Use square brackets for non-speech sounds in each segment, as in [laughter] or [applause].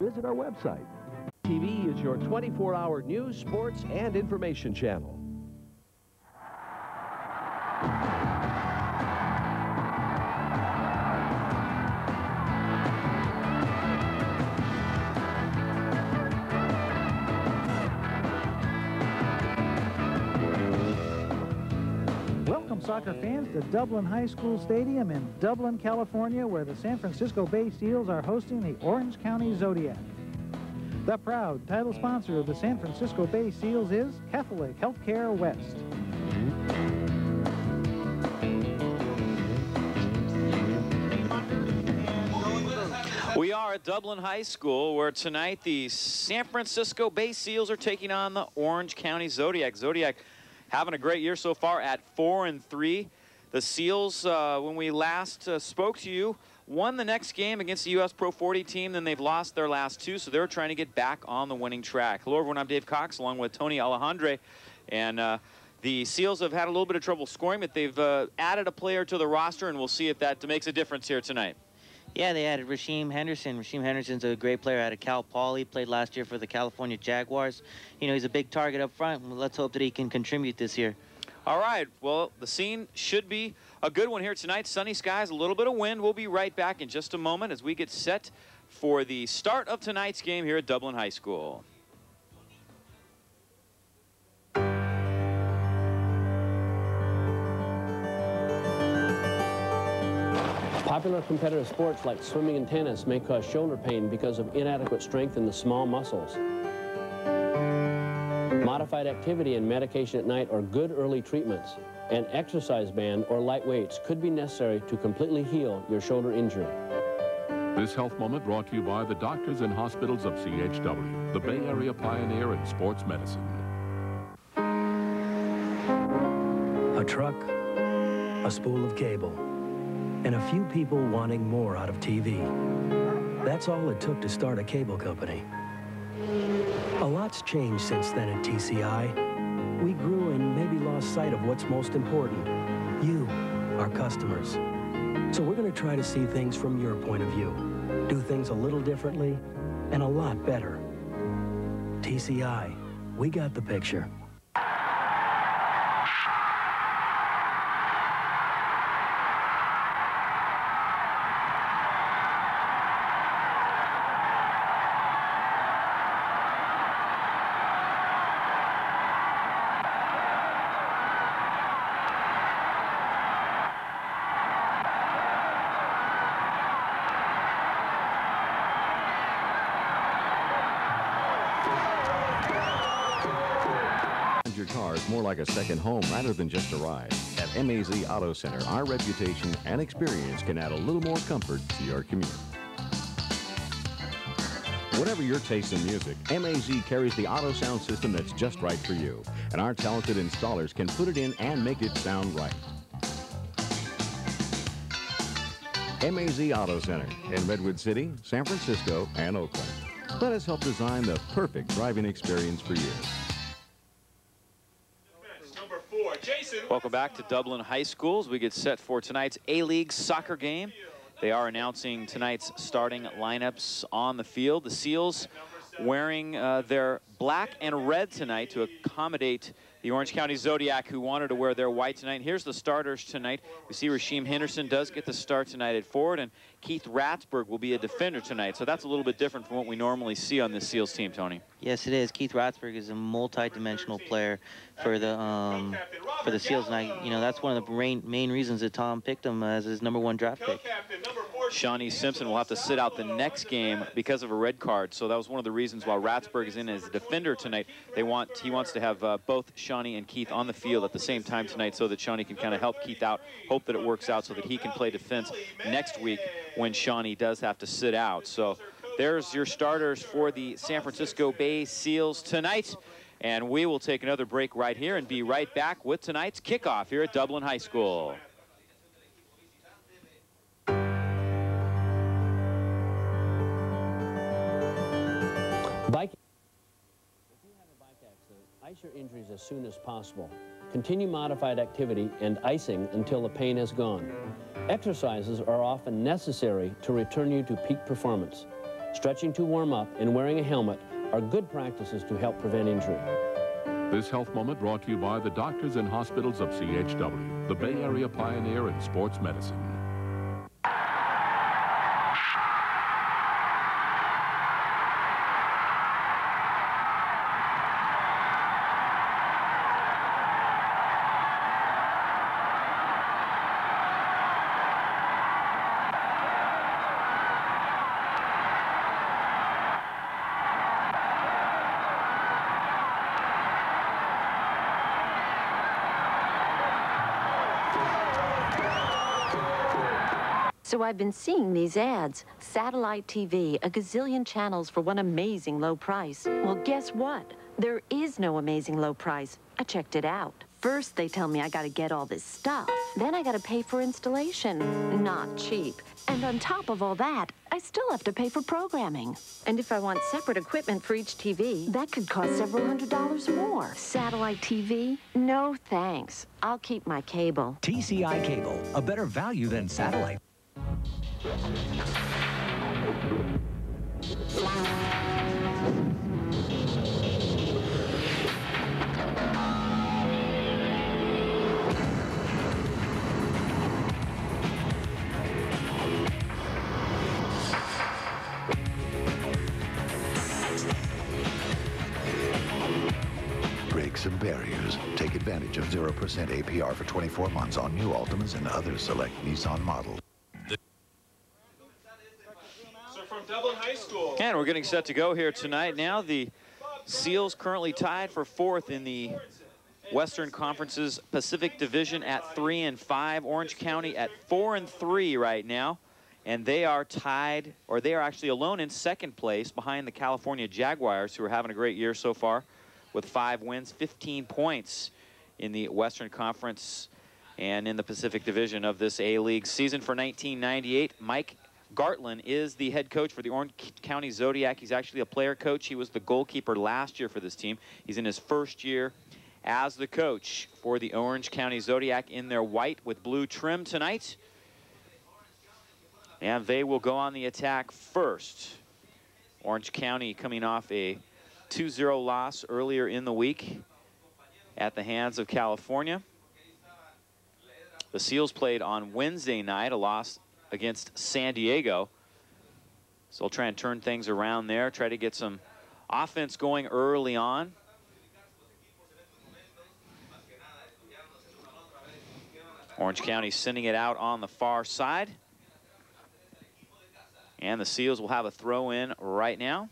Visit our website. TV is your 24-hour news, sports, and information channel. To Dublin High School Stadium in Dublin, California, where the San Francisco Bay Seals are hosting the Orange County Zodiac. The proud title sponsor of the San Francisco Bay Seals is Catholic Healthcare West. We are at Dublin High School where tonight the San Francisco Bay Seals are taking on the Orange County Zodiac. Zodiac having a great year so far at 4 and three. The Seals, uh, when we last uh, spoke to you, won the next game against the U.S. Pro 40 team, then they've lost their last two, so they're trying to get back on the winning track. Hello, everyone. I'm Dave Cox, along with Tony Alejandre, and uh, the Seals have had a little bit of trouble scoring, but they've uh, added a player to the roster, and we'll see if that makes a difference here tonight. Yeah, they added Rasheem Henderson. Rasheem Henderson's a great player out of Cal Poly. He played last year for the California Jaguars. You know, he's a big target up front. Let's hope that he can contribute this year. All right. Well, the scene should be a good one here tonight. Sunny skies, a little bit of wind. We'll be right back in just a moment as we get set for the start of tonight's game here at Dublin High School. Popular competitive sports like swimming and tennis may cause shoulder pain because of inadequate strength in the small muscles. Modified activity and medication at night are good early treatments. An exercise band or light weights could be necessary to completely heal your shoulder injury. This health moment brought to you by the doctors and hospitals of CHW, the Bay Area pioneer in sports medicine. A truck, a spool of cable, and a few people wanting more out of TV. That's all it took to start a cable company. A lot's changed since then at TCI. We grew and maybe lost sight of what's most important. You, our customers. So we're going to try to see things from your point of view. Do things a little differently and a lot better. TCI, we got the picture. More like a second home rather than just a ride. At MAZ Auto Center, our reputation and experience can add a little more comfort to your commute. Whatever your taste in music, MAZ carries the auto sound system that's just right for you. And our talented installers can put it in and make it sound right. MAZ Auto Center in Redwood City, San Francisco, and Oakland. Let us help design the perfect driving experience for you. Welcome back to Dublin High Schools. We get set for tonight's A-League soccer game. They are announcing tonight's starting lineups on the field. The Seals wearing uh, their black and red tonight to accommodate the Orange County Zodiac who wanted to wear their white tonight. Here's the starters tonight. We see Rasheem Henderson does get the start tonight at forward, and Keith Ratsburg will be a defender tonight. So that's a little bit different from what we normally see on this Seals team, Tony. Yes, it is. Keith Ratsburg is a multi-dimensional player for the um, for the Seals, and I, you know that's one of the main, main reasons that Tom picked him as his number one draft pick. Shawnee Simpson will have to sit out the next game because of a red card. So that was one of the reasons why Ratsburg is in as a defender tonight. They want he wants to have uh, both Shawnee and Keith on the field at the same time tonight so that Shawnee can kind of help Keith out, hope that it works out so that he can play defense next week when Shawnee does have to sit out. So there's your starters for the San Francisco Bay Seals tonight. And we will take another break right here and be right back with tonight's kickoff here at Dublin High School. Ice your injuries as soon as possible. Continue modified activity and icing until the pain is gone. Exercises are often necessary to return you to peak performance. Stretching to warm up and wearing a helmet are good practices to help prevent injury. This health moment brought to you by the doctors and hospitals of CHW, the Bay Area pioneer in sports medicine. I've been seeing these ads. Satellite TV, a gazillion channels for one amazing low price. Well, guess what? There is no amazing low price. I checked it out. First, they tell me I gotta get all this stuff. Then I gotta pay for installation. Not cheap. And on top of all that, I still have to pay for programming. And if I want separate equipment for each TV, that could cost several hundred dollars more. Satellite TV? No thanks. I'll keep my cable. TCI Cable, a better value than satellite. Some barriers. Take advantage of 0% APR for 24 months on new Altimas and other select Nissan models. And we're getting set to go here tonight. Now the Seals currently tied for fourth in the Western Conference's Pacific Division at three and five. Orange County at four and three right now. And they are tied, or they are actually alone in second place behind the California Jaguars, who are having a great year so far with five wins, 15 points in the Western Conference and in the Pacific Division of this A-League season for 1998. Mike Gartland is the head coach for the Orange County Zodiac. He's actually a player coach. He was the goalkeeper last year for this team. He's in his first year as the coach for the Orange County Zodiac in their white with blue trim tonight. And they will go on the attack first. Orange County coming off a 2-0 loss earlier in the week at the hands of California. The Seals played on Wednesday night, a loss against San Diego. So they'll try and turn things around there, try to get some offense going early on. Orange County sending it out on the far side. And the Seals will have a throw in right now.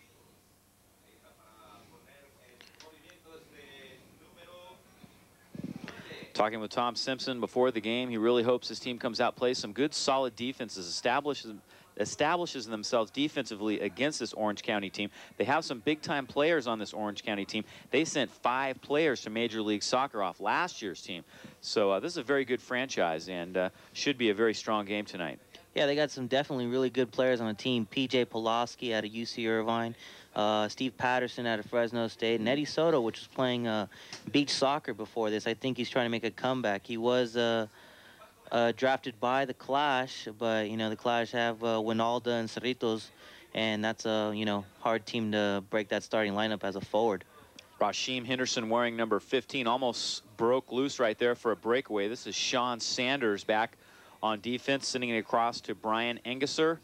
Talking with Tom Simpson before the game, he really hopes his team comes out, plays some good, solid defenses, establishes establishes themselves defensively against this Orange County team. They have some big-time players on this Orange County team. They sent five players to Major League Soccer off last year's team. So uh, this is a very good franchise and uh, should be a very strong game tonight. Yeah, they got some definitely really good players on the team. P.J. Pulaski out of UC Irvine, uh, Steve Patterson out of Fresno State, and Eddie Soto, which was playing uh, beach soccer before this. I think he's trying to make a comeback. He was uh, uh drafted by the Clash, but, you know, the Clash have uh, Wynalda and Cerritos, and that's a, you know, hard team to break that starting lineup as a forward. Rasheem Henderson wearing number 15 almost broke loose right there for a breakaway. This is Sean Sanders back on defense, sending it across to Brian Engesser.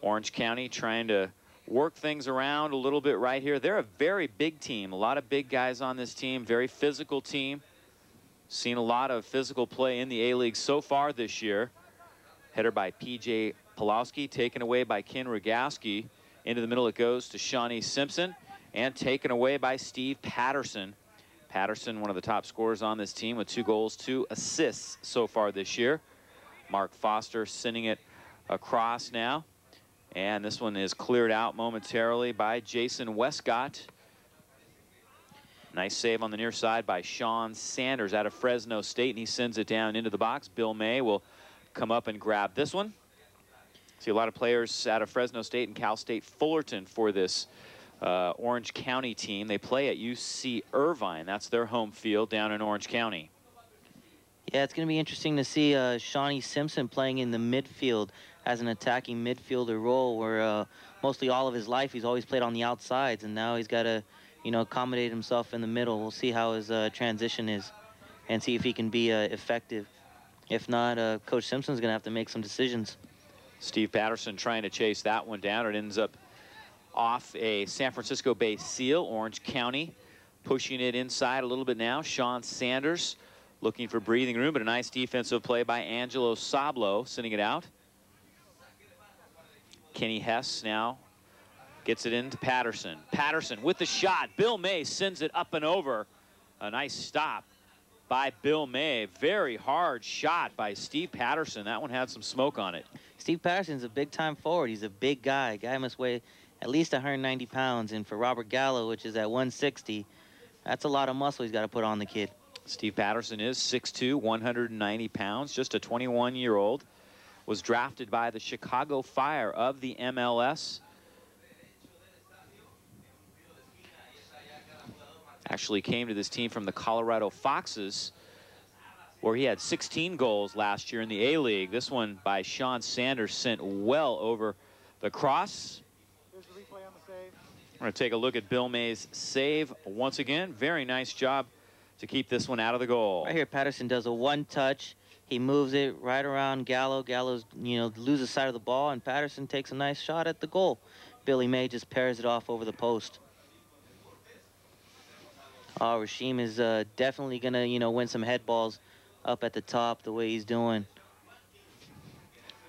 Orange County trying to work things around a little bit right here. They're a very big team. A lot of big guys on this team. Very physical team. Seen a lot of physical play in the A-League so far this year. Header by P.J. Pulowski, taken away by Ken Rogaski. Into the middle it goes to Shawnee Simpson. And taken away by Steve Patterson. Patterson, one of the top scorers on this team with two goals, two assists so far this year. Mark Foster sending it across now. And this one is cleared out momentarily by Jason Westcott. Nice save on the near side by Sean Sanders out of Fresno State, and he sends it down into the box. Bill May will come up and grab this one. See a lot of players out of Fresno State and Cal State Fullerton for this uh, Orange County team. They play at UC Irvine. That's their home field down in Orange County. Yeah, it's going to be interesting to see uh, Shawnee Simpson playing in the midfield. As an attacking midfielder role where uh, mostly all of his life he's always played on the outsides, and now he's got to, you know, accommodate himself in the middle. We'll see how his uh, transition is and see if he can be uh, effective. If not, uh, Coach Simpson's going to have to make some decisions. Steve Patterson trying to chase that one down. It ends up off a San Francisco-based seal, Orange County, pushing it inside a little bit now. Sean Sanders looking for breathing room, but a nice defensive play by Angelo Sablo, sending it out. Kenny Hess now gets it into Patterson. Patterson with the shot. Bill May sends it up and over. A nice stop by Bill May. Very hard shot by Steve Patterson. That one had some smoke on it. Steve Patterson's a big-time forward. He's a big guy. Guy must weigh at least 190 pounds. And for Robert Gallo, which is at 160, that's a lot of muscle he's got to put on the kid. Steve Patterson is 6'2", 190 pounds, just a 21-year-old. Was drafted by the Chicago Fire of the MLS. Actually came to this team from the Colorado Foxes, where he had 16 goals last year in the A-League. This one by Sean Sanders sent well over the cross. We're going to take a look at Bill May's save once again. Very nice job to keep this one out of the goal. Right here, Patterson does a one-touch. He moves it right around Gallo. Gallo's, you know, loses sight of the ball, and Patterson takes a nice shot at the goal. Billy May just pairs it off over the post. Oh, Rasheem is uh, definitely going to, you know, win some head balls up at the top the way he's doing.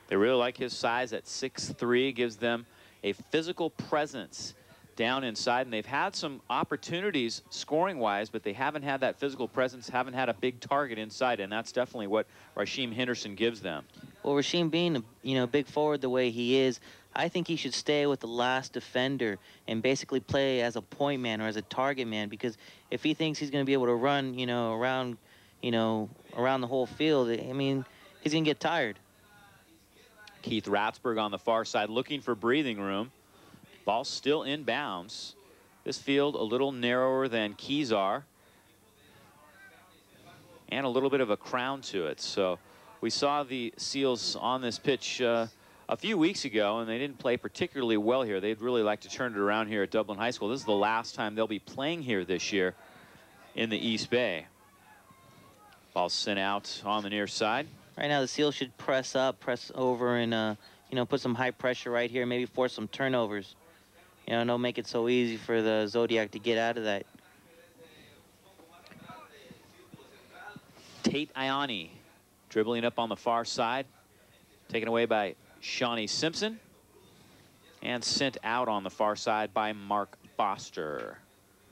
They really like his size at 6'3", gives them a physical presence down inside, and they've had some opportunities scoring-wise, but they haven't had that physical presence, haven't had a big target inside, and that's definitely what Rasheem Henderson gives them. Well, Rasheem being, a, you know, big forward the way he is, I think he should stay with the last defender and basically play as a point man or as a target man because if he thinks he's going to be able to run, you know, around, you know, around the whole field, I mean, he's going to get tired. Keith Ratsburg on the far side looking for breathing room. Ball still in bounds. This field a little narrower than Kezar. And a little bit of a crown to it. So we saw the Seals on this pitch uh, a few weeks ago, and they didn't play particularly well here. They'd really like to turn it around here at Dublin High School. This is the last time they'll be playing here this year in the East Bay. Ball sent out on the near side. Right now, the Seals should press up, press over, and, uh, you know, put some high pressure right here, maybe force some turnovers. You know, don't make it so easy for the Zodiac to get out of that. Tate Ioni dribbling up on the far side. Taken away by Shawnee Simpson. And sent out on the far side by Mark Foster.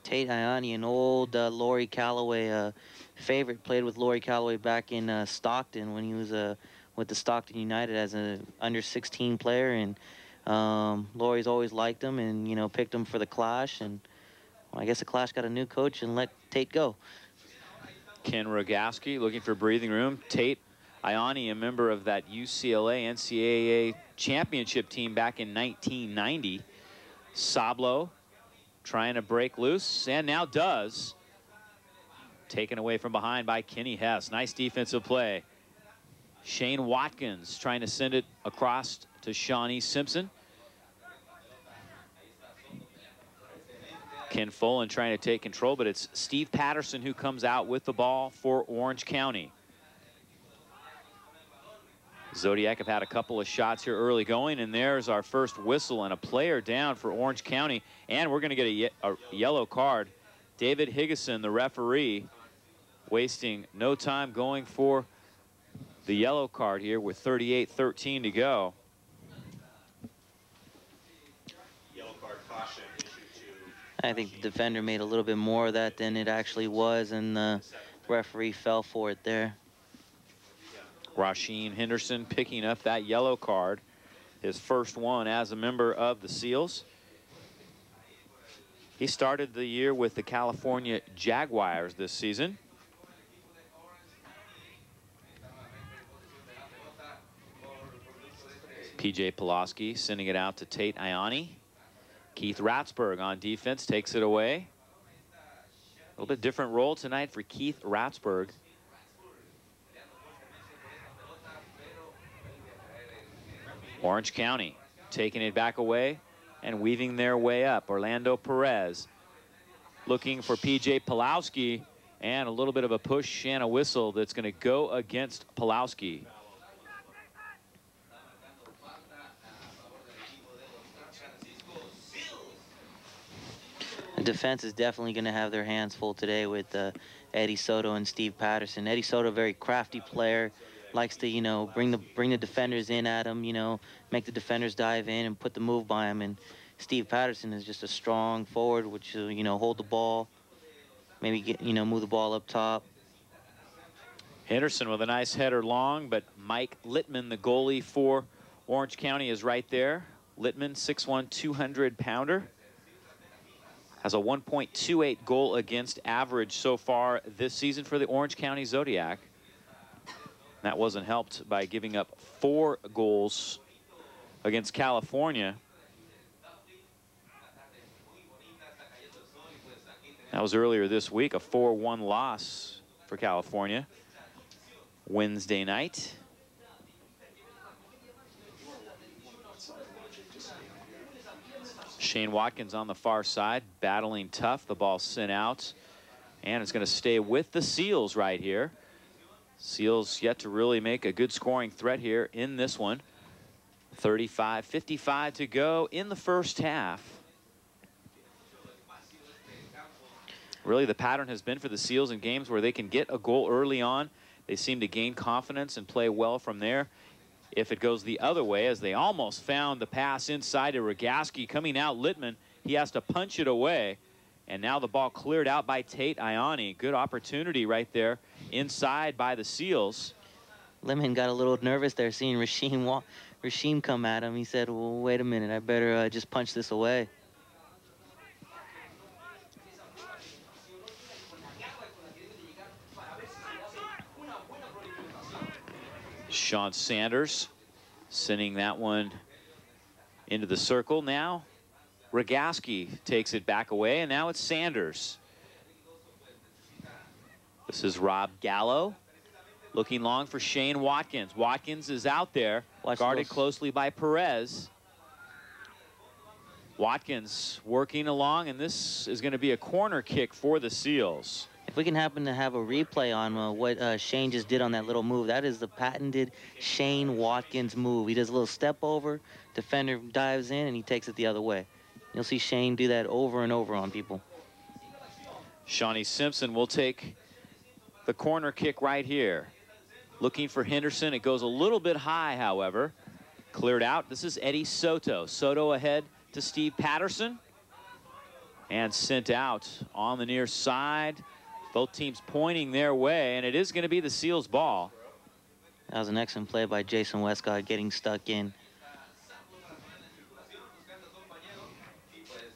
Tate Ioni, an old uh, Laurie Calloway uh, favorite, played with Laurie Calloway back in uh, Stockton when he was uh, with the Stockton United as an under 16 player. And um, Laurie's always liked him and, you know, picked him for the Clash. And well, I guess the Clash got a new coach and let Tate go. Ken Rogaski looking for breathing room. Tate Ioni, a member of that UCLA NCAA championship team back in 1990. Sablo trying to break loose and now does. Taken away from behind by Kenny Hess. Nice defensive play. Shane Watkins trying to send it across to Shawnee Simpson. Ken Folan trying to take control, but it's Steve Patterson who comes out with the ball for Orange County. Zodiac have had a couple of shots here early going, and there's our first whistle and a player down for Orange County. And we're going to get a, ye a yellow card. David Higgison, the referee, wasting no time going for the yellow card here with 38-13 to go. I think the defender made a little bit more of that than it actually was, and the referee fell for it there. Rasheem Henderson picking up that yellow card, his first one as a member of the SEALs. He started the year with the California Jaguars this season. PJ Pulaski sending it out to Tate Ioni. Keith Ratsburg on defense takes it away. A little bit different role tonight for Keith Ratsburg. Orange County taking it back away and weaving their way up. Orlando Perez looking for P.J. Pulowski and a little bit of a push and a whistle that's going to go against Pulowski. The defense is definitely going to have their hands full today with uh, Eddie Soto and Steve Patterson. Eddie Soto, very crafty player, likes to, you know, bring the bring the defenders in at him, you know, make the defenders dive in and put the move by him. And Steve Patterson is just a strong forward, which, uh, you know, hold the ball, maybe get, you know, move the ball up top. Henderson with a nice header long, but Mike Littman, the goalie for Orange County, is right there. Littman, 6'1", 200 pounder. Has a 1.28 goal against average so far this season for the Orange County Zodiac. That wasn't helped by giving up four goals against California. That was earlier this week, a 4-1 loss for California. Wednesday night. Shane Watkins on the far side, battling tough. The ball sent out, and it's going to stay with the Seals right here. Seals yet to really make a good scoring threat here in this one. 35, 55 to go in the first half. Really, the pattern has been for the Seals in games where they can get a goal early on. They seem to gain confidence and play well from there. If it goes the other way, as they almost found the pass inside to Rogaski coming out, Littman, he has to punch it away. And now the ball cleared out by Tate Ioni. Good opportunity right there inside by the Seals. Littman got a little nervous there seeing Rasheem, Rasheem come at him. He said, well, wait a minute, I better uh, just punch this away. Sean Sanders sending that one into the circle. Now Rogaski takes it back away, and now it's Sanders. This is Rob Gallo looking long for Shane Watkins. Watkins is out there, Watch guarded those. closely by Perez. Watkins working along, and this is going to be a corner kick for the Seals. If we can happen to have a replay on uh, what uh, Shane just did on that little move, that is the patented Shane Watkins move. He does a little step over, defender dives in, and he takes it the other way. You'll see Shane do that over and over on people. Shawnee Simpson will take the corner kick right here. Looking for Henderson. It goes a little bit high, however. Cleared out. This is Eddie Soto. Soto ahead to Steve Patterson. And sent out on the near side. Both teams pointing their way, and it is going to be the Seals ball. That was an excellent play by Jason Westcott getting stuck in.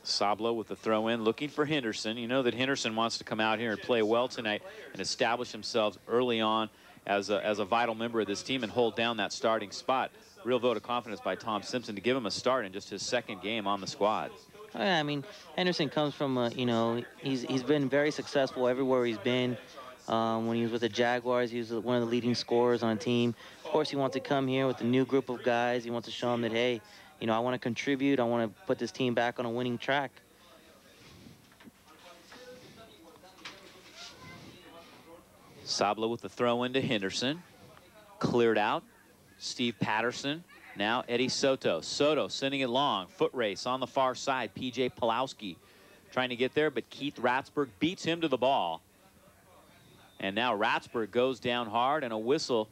Sablo with the throw in, looking for Henderson. You know that Henderson wants to come out here and play well tonight and establish himself early on as a, as a vital member of this team and hold down that starting spot. Real vote of confidence by Tom Simpson to give him a start in just his second game on the squad. Oh, I mean, Henderson comes from, a, you know, he's, he's been very successful everywhere he's been. Um, when he was with the Jaguars, he was one of the leading scorers on the team. Of course, he wants to come here with a new group of guys. He wants to show them that, hey, you know, I want to contribute. I want to put this team back on a winning track. Sablo with the throw into Henderson. Cleared out. Steve Patterson. Now Eddie Soto. Soto sending it long. Foot race on the far side. P.J. Pulowski trying to get there, but Keith Ratsburg beats him to the ball. And now Ratsburg goes down hard, and a whistle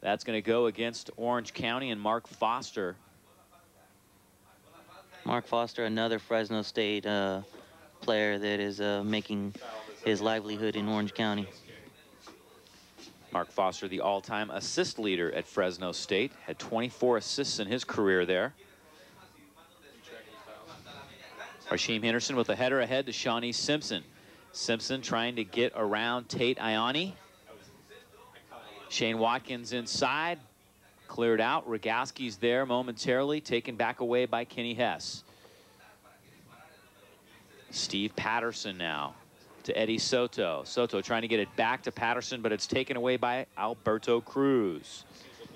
that's going to go against Orange County and Mark Foster. Mark Foster, another Fresno State uh, player that is uh, making his livelihood in Orange County. Mark Foster, the all-time assist leader at Fresno State, had 24 assists in his career there. Rasheem Henderson with a header ahead to Shawnee Simpson. Simpson trying to get around Tate Ioni. Shane Watkins inside, cleared out. Rogaski's there momentarily, taken back away by Kenny Hess. Steve Patterson now to Eddie Soto. Soto trying to get it back to Patterson, but it's taken away by Alberto Cruz.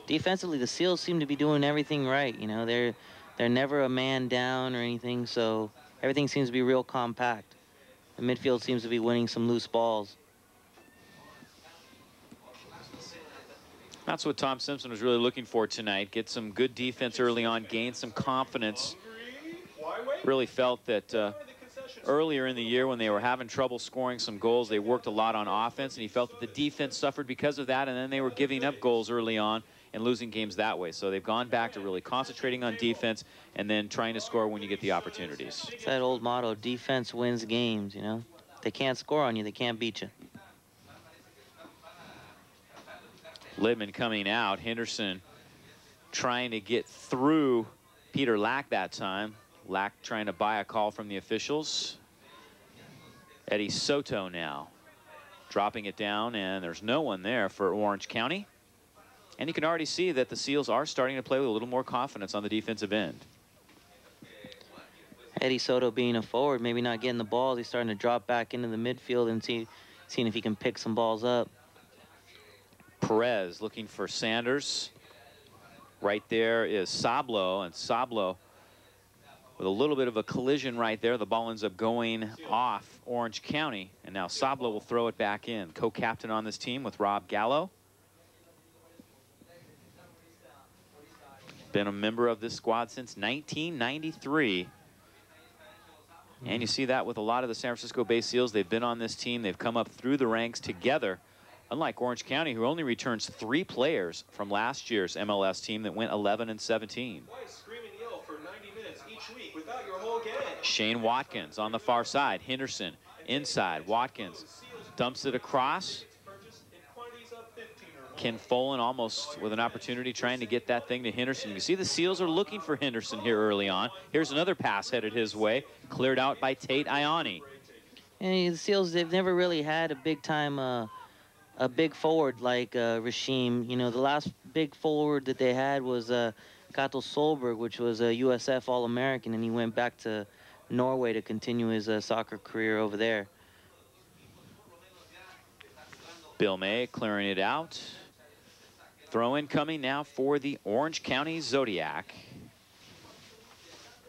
defensively, the Seals seem to be doing everything right. You know, they're they're never a man down or anything, so everything seems to be real compact. The midfield seems to be winning some loose balls. That's what Tom Simpson was really looking for tonight. Get some good defense early on, gain some confidence. Really felt that uh, earlier in the year when they were having trouble scoring some goals, they worked a lot on offense, and he felt that the defense suffered because of that, and then they were giving up goals early on and losing games that way. So they've gone back to really concentrating on defense and then trying to score when you get the opportunities. It's that old motto, defense wins games, you know. If they can't score on you, they can't beat you. Littman coming out. Henderson trying to get through Peter Lack that time. Lack trying to buy a call from the officials. Eddie Soto now dropping it down, and there's no one there for Orange County. And you can already see that the Seals are starting to play with a little more confidence on the defensive end. Eddie Soto being a forward, maybe not getting the balls. He's starting to drop back into the midfield and see, seeing if he can pick some balls up. Perez looking for Sanders. Right there is Sablo, and Sablo with a little bit of a collision right there. The ball ends up going off Orange County, and now Sablo will throw it back in. Co-captain on this team with Rob Gallo. Been a member of this squad since 1993. And you see that with a lot of the San Francisco Bay Seals. They've been on this team. They've come up through the ranks together. Unlike Orange County, who only returns three players from last year's MLS team that went 11 and 17. Shane Watkins on the far side. Henderson inside. Watkins dumps it across. Ken Folan almost with an opportunity trying to get that thing to Henderson. You see the Seals are looking for Henderson here early on. Here's another pass headed his way, cleared out by Tate Ioni. And the Seals, they've never really had a big time, uh, a big forward like uh, Rasheem. You know, the last big forward that they had was uh, Cato Solberg, which was a USF All-American, and he went back to Norway to continue his uh, soccer career over there. Bill May clearing it out. Throw in coming now for the Orange County Zodiac.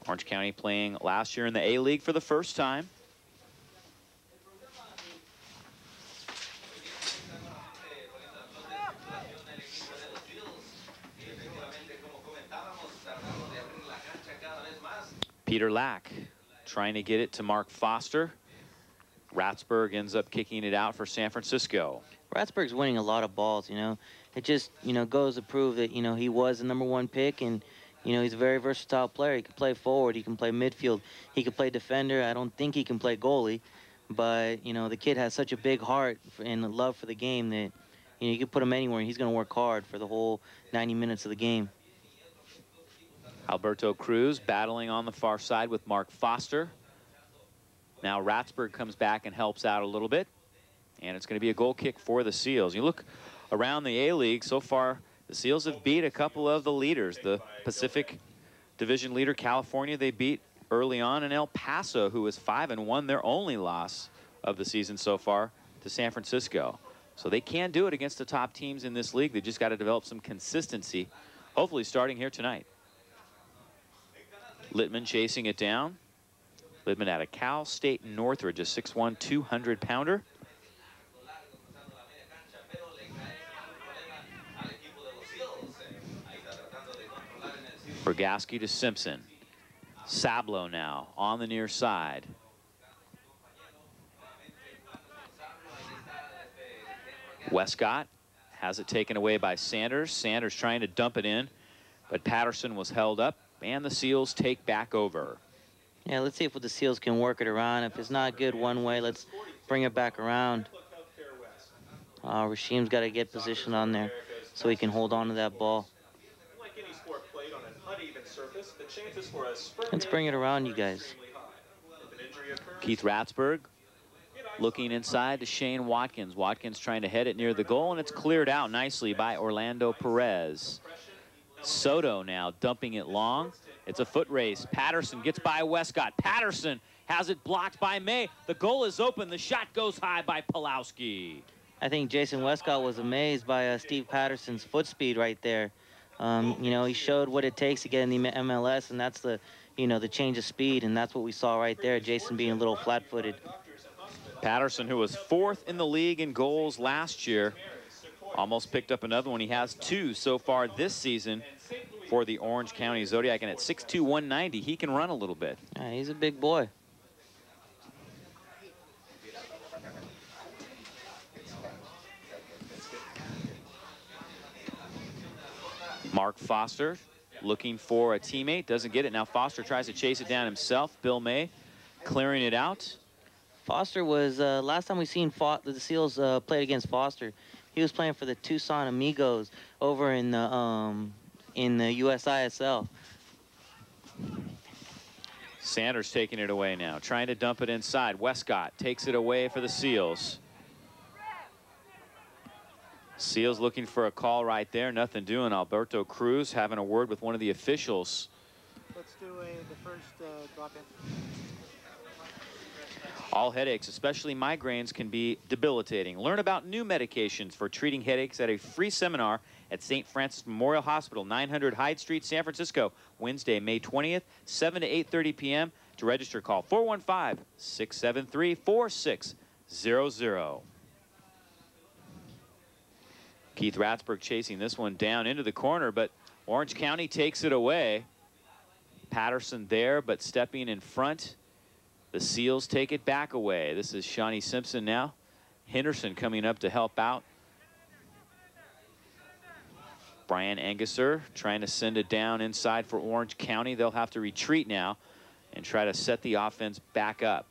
Orange County playing last year in the A-League for the first time. Peter Lack trying to get it to Mark Foster. Ratsburg ends up kicking it out for San Francisco. Ratsburg's winning a lot of balls, you know. It just, you know, goes to prove that, you know, he was the number one pick and, you know, he's a very versatile player. He can play forward. He can play midfield. He can play defender. I don't think he can play goalie. But, you know, the kid has such a big heart and love for the game that, you know, you can put him anywhere and he's going to work hard for the whole 90 minutes of the game. Alberto Cruz battling on the far side with Mark Foster. Now Ratsburg comes back and helps out a little bit. And it's going to be a goal kick for the Seals. You look around the A-League, so far the Seals have beat a couple of the leaders. The Pacific Division leader, California, they beat early on. And El Paso, who is 5 and one, their only loss of the season so far to San Francisco. So they can do it against the top teams in this league. They just got to develop some consistency, hopefully starting here tonight. Littman chasing it down. Littman out of Cal State Northridge, a 6'1", 200-pounder. Bergaski to Simpson. Sablo now on the near side. Westcott has it taken away by Sanders. Sanders trying to dump it in, but Patterson was held up, and the Seals take back over. Yeah, let's see if the Seals can work it around. If it's not good one way, let's bring it back around. Uh, Rasheem's got to get position on there so he can hold on to that ball. Let's bring it around, you guys. Keith Ratsburg looking inside to Shane Watkins. Watkins trying to head it near the goal, and it's cleared out nicely by Orlando Perez. Soto now dumping it long. It's a foot race. Patterson gets by Westcott. Patterson has it blocked by May. The goal is open. The shot goes high by Pulowski. I think Jason Westcott was amazed by uh, Steve Patterson's foot speed right there. Um, you know, he showed what it takes to get in the MLS, and that's the, you know, the change of speed, and that's what we saw right there. Jason being a little flat-footed. Patterson, who was fourth in the league in goals last year, almost picked up another one. He has two so far this season for the Orange County Zodiac, and at 6'2", 190, he can run a little bit. Yeah, he's a big boy. Mark Foster looking for a teammate, doesn't get it. Now Foster tries to chase it down himself. Bill May clearing it out. Foster was, uh, last time we seen Fo the Seals uh, played against Foster, he was playing for the Tucson Amigos over in the, um, in the USISL. Sanders taking it away now, trying to dump it inside. Westcott takes it away for the Seals. Seals looking for a call right there. Nothing doing. Alberto Cruz having a word with one of the officials. Let's do a, the first uh, drop in. All headaches, especially migraines, can be debilitating. Learn about new medications for treating headaches at a free seminar at St. Francis Memorial Hospital, 900 Hyde Street, San Francisco, Wednesday, May 20th, 7 to 8.30 p.m. To register, call 415-673-4600. Keith Ratsburg chasing this one down into the corner, but Orange County takes it away. Patterson there, but stepping in front. The Seals take it back away. This is Shawnee Simpson now. Henderson coming up to help out. Brian Anguser trying to send it down inside for Orange County. They'll have to retreat now and try to set the offense back up.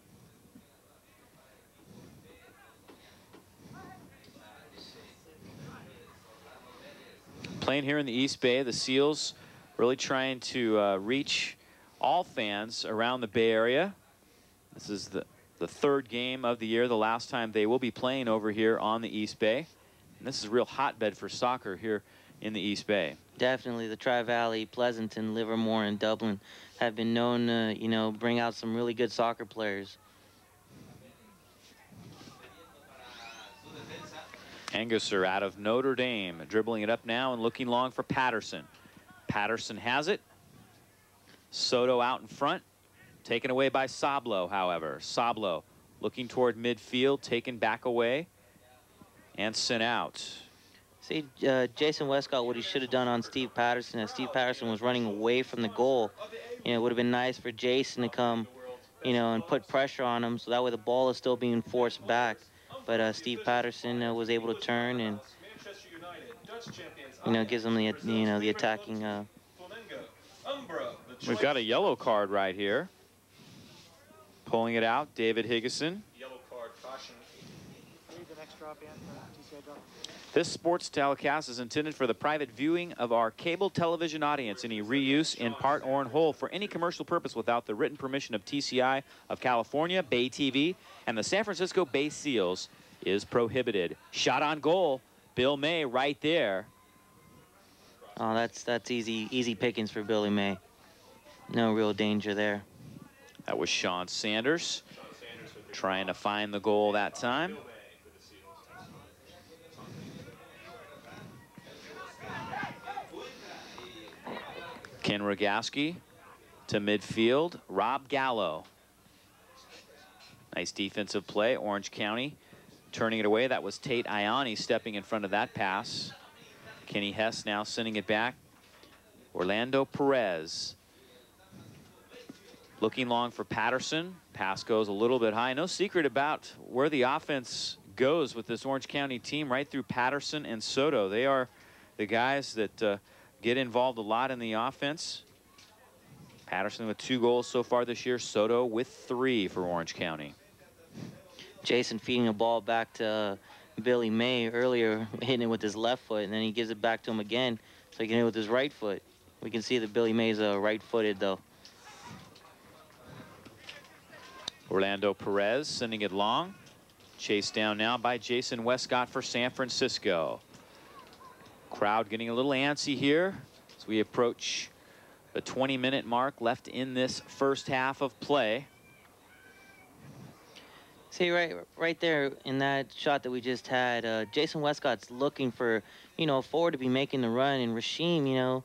Playing here in the East Bay, the Seals really trying to uh, reach all fans around the Bay Area. This is the, the third game of the year, the last time they will be playing over here on the East Bay. And this is a real hotbed for soccer here in the East Bay. Definitely, the Tri-Valley, Pleasanton, Livermore, and Dublin have been known to, you know, bring out some really good soccer players. Anguser out of Notre Dame, dribbling it up now and looking long for Patterson. Patterson has it. Soto out in front. Taken away by Sablo, however. Sablo looking toward midfield, taken back away, and sent out. See, uh, Jason Westcott, what he should have done on Steve Patterson, as Steve Patterson was running away from the goal, you know, it would have been nice for Jason to come, you know, and put pressure on him, so that way the ball is still being forced back. But uh, Steve Patterson uh, was able to turn and, you know, gives him the, you know, the attacking. Uh... We've got a yellow card right here. Pulling it out, David Higgison. Yellow card, caution. the next drop in, This sports telecast is intended for the private viewing of our cable television audience. Any reuse in part or in whole for any commercial purpose without the written permission of TCI of California, Bay TV, and the San Francisco Bay Seals is prohibited. Shot on goal, Bill May right there. Oh, that's that's easy easy pickings for Billy May. No real danger there. That was Sean Sanders trying to find the goal that time. Ken Rogaski to midfield. Rob Gallo. Nice defensive play. Orange County turning it away. That was Tate Ioni stepping in front of that pass. Kenny Hess now sending it back. Orlando Perez looking long for Patterson. Pass goes a little bit high. No secret about where the offense goes with this Orange County team right through Patterson and Soto. They are the guys that uh, get involved a lot in the offense. Patterson with two goals so far this year. Soto with three for Orange County. Jason feeding a ball back to uh, Billy May earlier, hitting it with his left foot, and then he gives it back to him again, so he can hit it with his right foot. We can see that Billy May's uh, right-footed, though. Orlando Perez sending it long. Chased down now by Jason Westcott for San Francisco. Crowd getting a little antsy here as we approach the 20-minute mark left in this first half of play. See right, right there in that shot that we just had, uh, Jason Westcott's looking for, you know, Ford to be making the run, and Rasheem, you know,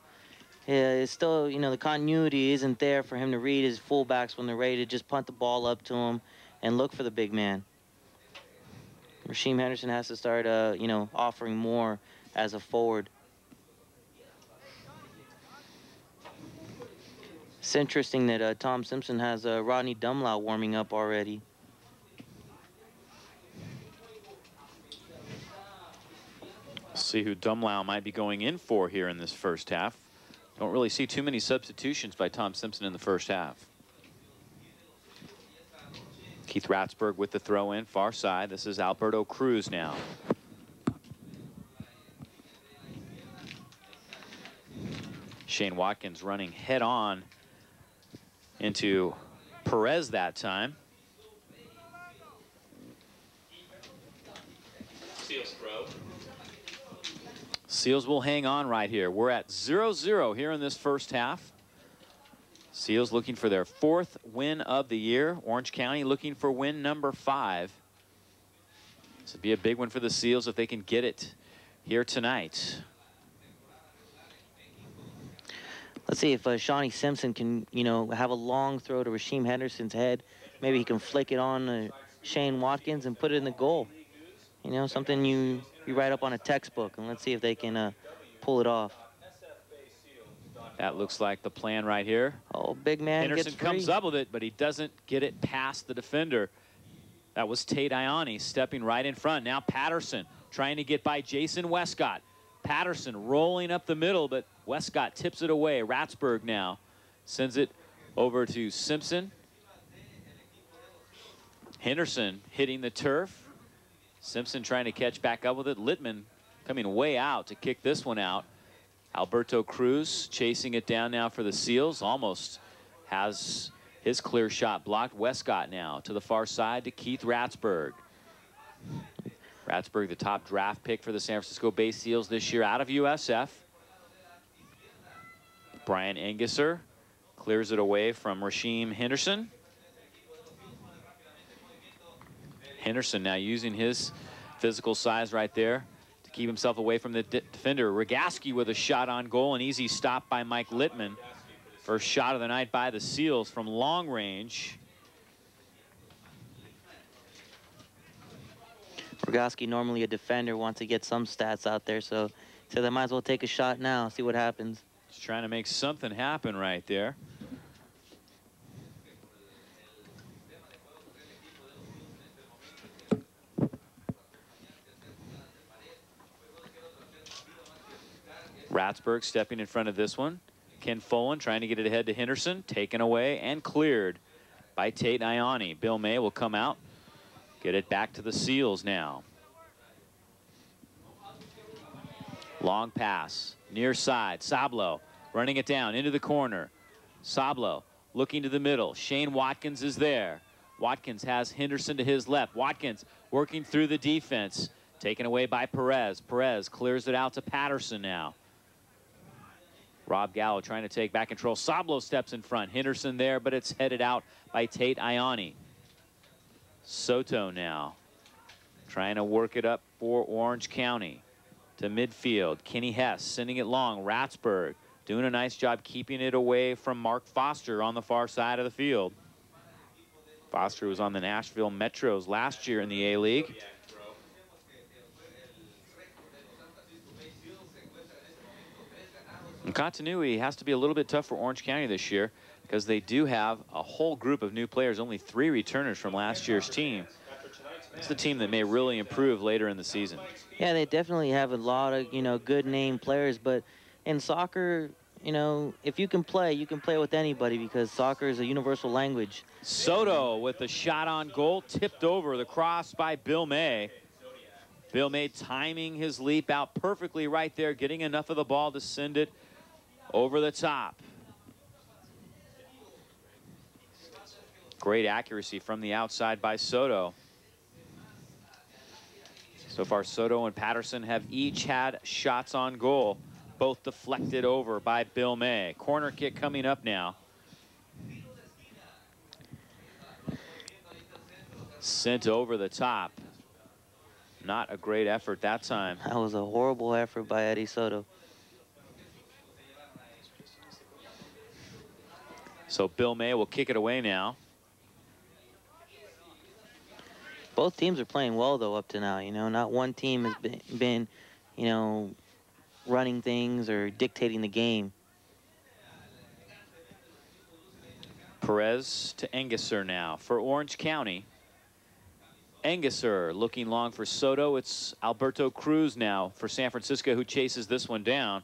it's still, you know, the continuity isn't there for him to read his fullbacks when they're ready to just punt the ball up to him and look for the big man. Rasheem Henderson has to start, uh, you know, offering more as a forward. It's interesting that uh, Tom Simpson has uh, Rodney Dumlau warming up already. See who Dumlau might be going in for here in this first half. Don't really see too many substitutions by Tom Simpson in the first half. Keith Ratsburg with the throw in, far side. This is Alberto Cruz now. Shane Watkins running head on into Perez that time. Seals will hang on right here. We're at 0-0 here in this first half. Seals looking for their fourth win of the year. Orange County looking for win number five. This would be a big one for the Seals if they can get it here tonight. Let's see if uh, Shawnee Simpson can, you know, have a long throw to Rasheem Henderson's head. Maybe he can flick it on uh, Shane Watkins and put it in the goal. You know, something you, you write up on a textbook, and let's see if they can uh, pull it off. That looks like the plan right here. Oh, big man Henderson gets comes up with it, but he doesn't get it past the defender. That was Tate Ioni stepping right in front. Now Patterson trying to get by Jason Westcott. Patterson rolling up the middle, but Westcott tips it away. Ratsburg now sends it over to Simpson. Henderson hitting the turf. Simpson trying to catch back up with it. Littman coming way out to kick this one out. Alberto Cruz chasing it down now for the Seals. Almost has his clear shot blocked. Westcott now to the far side to Keith Ratsburg. Ratsburg, the top draft pick for the San Francisco Bay Seals this year out of USF. Brian Engesser clears it away from Rasheem Henderson. Henderson now using his physical size right there to keep himself away from the de defender. Rogaski with a shot on goal, an easy stop by Mike Littman. First shot of the night by the Seals from long range. Rogaski, normally a defender, wants to get some stats out there, so so they might as well take a shot now, see what happens. Just trying to make something happen right there. Ratsburg stepping in front of this one. Ken Folan trying to get it ahead to Henderson, taken away and cleared by Tate Ioni. Bill May will come out, get it back to the Seals now. Long pass, near side, Sablo running it down into the corner. Sablo looking to the middle. Shane Watkins is there. Watkins has Henderson to his left. Watkins working through the defense. Taken away by Perez. Perez clears it out to Patterson now. Rob Gallo trying to take back control. Sablo steps in front. Henderson there, but it's headed out by Tate Ioni. Soto now trying to work it up for Orange County to midfield. Kenny Hess sending it long. Ratsburg doing a nice job keeping it away from Mark Foster on the far side of the field. Foster was on the Nashville Metros last year in the A-League. Continuity has to be a little bit tough for Orange County this year because they do have a whole group of new players, only three returners from last year's team. It's the team that may really improve later in the season. Yeah, they definitely have a lot of, you know, good name players, but in soccer, you know, if you can play, you can play with anybody because soccer is a universal language. Soto with the shot on goal, tipped over the cross by Bill May. Bill May timing his leap out perfectly right there, getting enough of the ball to send it over the top. Great accuracy from the outside by Soto. So far, Soto and Patterson have each had shots on goal, both deflected over by Bill May. Corner kick coming up now. Sent over the top. Not a great effort that time. That was a horrible effort by Eddie Soto. So Bill May will kick it away now. Both teams are playing well, though, up to now. You know, not one team has been, been you know, running things or dictating the game. Perez to Engesser now for Orange County. Engesser looking long for Soto. It's Alberto Cruz now for San Francisco who chases this one down.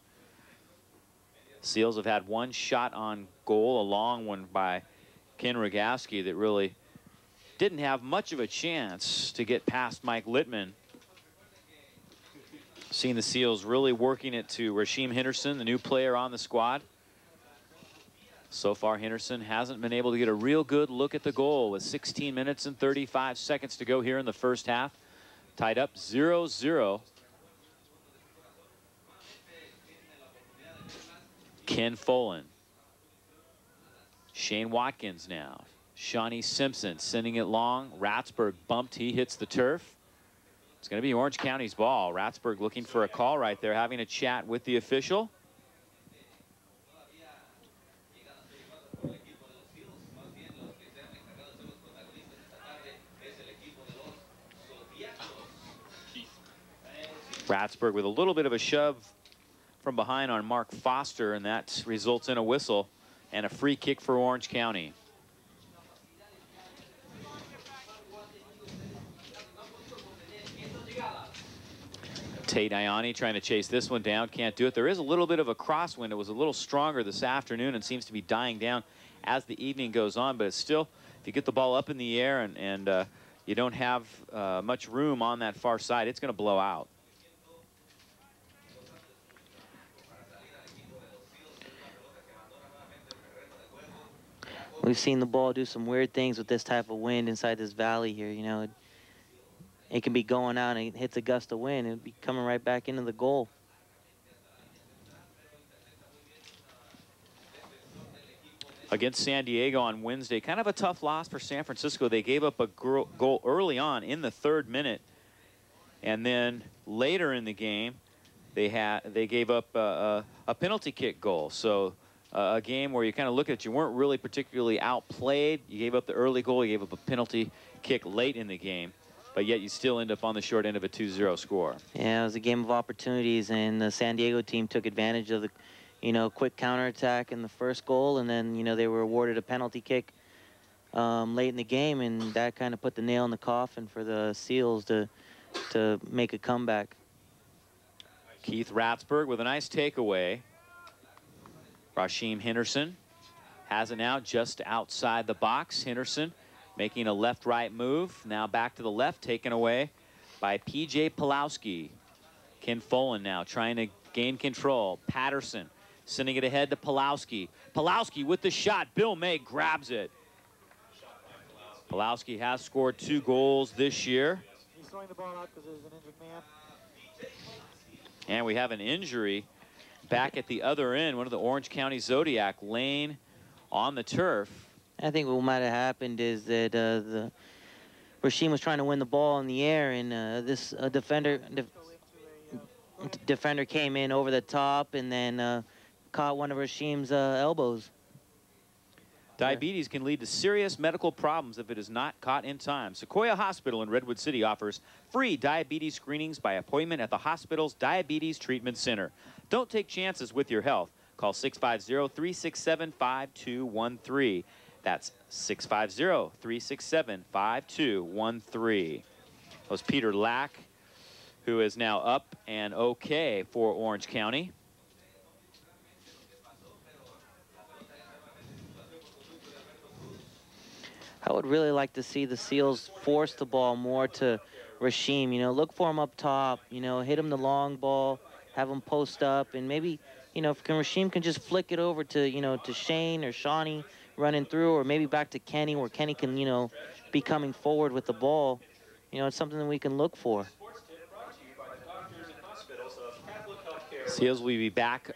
Seals have had one shot on goal, a long one by Ken Rogaski that really didn't have much of a chance to get past Mike Littman. Seeing the Seals really working it to Rasheem Henderson, the new player on the squad. So far, Henderson hasn't been able to get a real good look at the goal with 16 minutes and 35 seconds to go here in the first half. Tied up 0-0. Ken Folan. Shane Watkins now. Shawnee Simpson sending it long. Ratsburg bumped. He hits the turf. It's going to be Orange County's ball. Ratsburg looking for a call right there, having a chat with the official. Ratsburg with a little bit of a shove from behind on Mark Foster, and that results in a whistle and a free kick for Orange County. Tate Ioni trying to chase this one down, can't do it. There is a little bit of a crosswind. It was a little stronger this afternoon and seems to be dying down as the evening goes on, but it's still, if you get the ball up in the air and, and uh, you don't have uh, much room on that far side, it's going to blow out. We've seen the ball do some weird things with this type of wind inside this valley here. You know, it, it can be going out and it hits a gust of wind and be coming right back into the goal. Against San Diego on Wednesday, kind of a tough loss for San Francisco. They gave up a goal early on in the third minute, and then later in the game, they had they gave up a, a, a penalty kick goal. So uh, a game where you kind of look at it, you weren't really particularly outplayed. You gave up the early goal, you gave up a penalty kick late in the game, but yet you still end up on the short end of a 2-0 score. Yeah, it was a game of opportunities, and the San Diego team took advantage of the, you know, quick counterattack in the first goal, and then, you know, they were awarded a penalty kick um, late in the game, and that kind of put the nail in the coffin for the Seals to, to make a comeback. Keith Ratsburg with a nice takeaway. Rasheem Henderson has it now just outside the box. Henderson making a left-right move. Now back to the left, taken away by P.J. Pulowski. Ken Folan now trying to gain control. Patterson sending it ahead to Pulowski. Pulowski with the shot. Bill May grabs it. Pulowski has scored two goals this year. He's throwing the ball out because there's an injured man. And we have an injury back at the other end, one of the Orange County Zodiac laying on the turf. I think what might have happened is that uh, the Rasheem was trying to win the ball in the air, and uh, this uh, defender def defender came in over the top and then uh, caught one of Rasheem's uh, elbows. Diabetes can lead to serious medical problems if it is not caught in time. Sequoia Hospital in Redwood City offers free diabetes screenings by appointment at the hospital's Diabetes Treatment Center. Don't take chances with your health. Call 650-367-5213. That's 650-367-5213. That was Peter Lack, who is now up and okay for Orange County. I would really like to see the Seals force the ball more to Rasheem. You know, look for him up top. You know, hit him the long ball, have them post up, and maybe, you know, if Rasheem can just flick it over to, you know, to Shane or Shawnee running through, or maybe back to Kenny, where Kenny can, you know, be coming forward with the ball. You know, it's something that we can look for. Seals will be back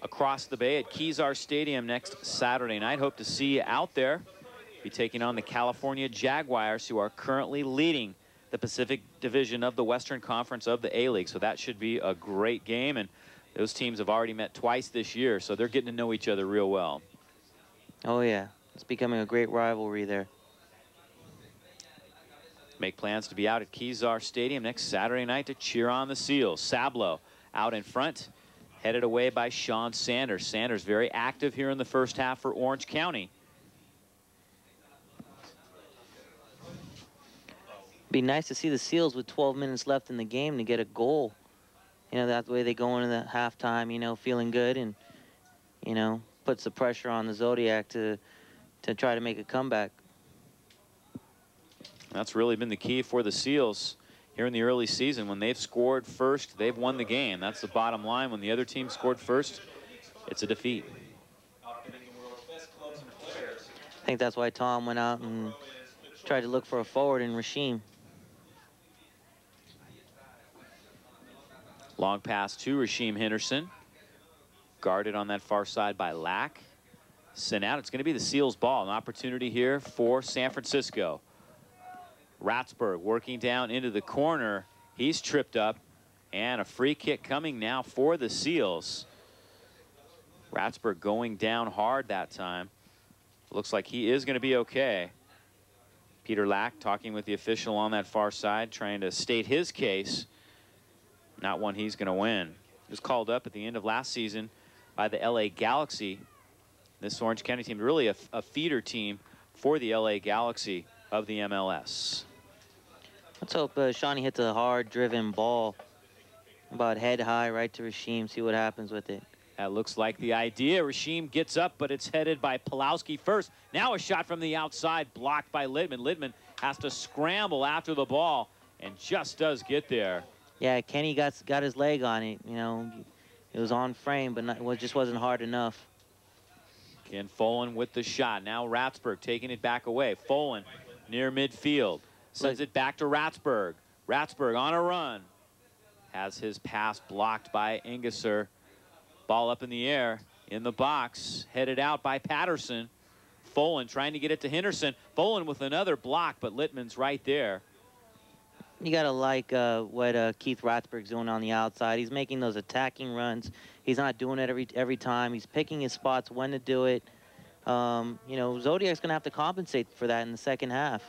across the bay at Kezar Stadium next Saturday night. Hope to see you out there. be taking on the California Jaguars, who are currently leading the Pacific Division of the Western Conference of the A-League. So that should be a great game. And those teams have already met twice this year, so they're getting to know each other real well. Oh, yeah. It's becoming a great rivalry there. Make plans to be out at Kezar Stadium next Saturday night to cheer on the Seals. Sablo out in front, headed away by Sean Sanders. Sanders very active here in the first half for Orange County. Be nice to see the Seals with 12 minutes left in the game to get a goal. You know, that way they go into the halftime, you know, feeling good and, you know, puts the pressure on the Zodiac to, to try to make a comeback. That's really been the key for the Seals here in the early season. When they've scored first, they've won the game. That's the bottom line. When the other team scored first, it's a defeat. I think that's why Tom went out and tried to look for a forward in Rasheem. Long pass to Rasheem Henderson. Guarded on that far side by Lack. Sent out. It's going to be the Seals ball. An opportunity here for San Francisco. Ratsburg working down into the corner. He's tripped up. And a free kick coming now for the Seals. Ratsburg going down hard that time. Looks like he is going to be okay. Peter Lack talking with the official on that far side, trying to state his case. Not one he's going to win. He was called up at the end of last season by the LA Galaxy. This Orange County team, really a, a feeder team for the LA Galaxy of the MLS. Let's hope uh, Shawnee hits a hard-driven ball about head high right to Rasheem, see what happens with it. That looks like the idea. Rasheem gets up, but it's headed by Pulowski first. Now a shot from the outside, blocked by Littman. Littman has to scramble after the ball and just does get there. Yeah, Kenny got got his leg on it. You know, it was on frame, but not, it just wasn't hard enough. Ken Folan with the shot. Now Ratsburg taking it back away. Folan near midfield. Sends it back to Ratsburg. Ratsburg on a run. Has his pass blocked by Engesser. Ball up in the air in the box. Headed out by Patterson. Folan trying to get it to Henderson. Folan with another block, but Littman's right there. You got to like uh, what uh, Keith Ratsburg's doing on the outside. He's making those attacking runs. He's not doing it every every time. He's picking his spots when to do it. Um, you know, Zodiac's going to have to compensate for that in the second half.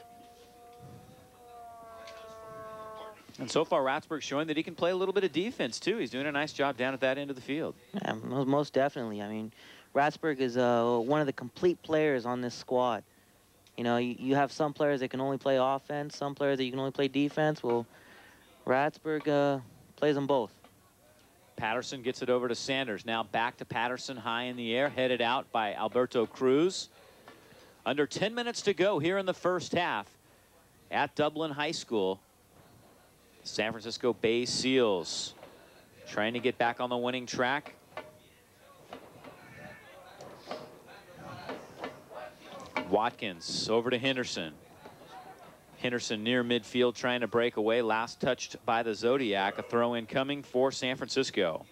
And so far, Ratsburg's showing that he can play a little bit of defense, too. He's doing a nice job down at that end of the field. Yeah, most definitely. I mean, Ratsburg is uh, one of the complete players on this squad. You know, you, you have some players that can only play offense, some players that you can only play defense. Well, Ratsburg uh, plays them both. Patterson gets it over to Sanders. Now back to Patterson, high in the air, headed out by Alberto Cruz. Under 10 minutes to go here in the first half at Dublin High School. San Francisco Bay Seals trying to get back on the winning track. Watkins over to Henderson. Henderson near midfield trying to break away. Last touched by the Zodiac. A throw in coming for San Francisco.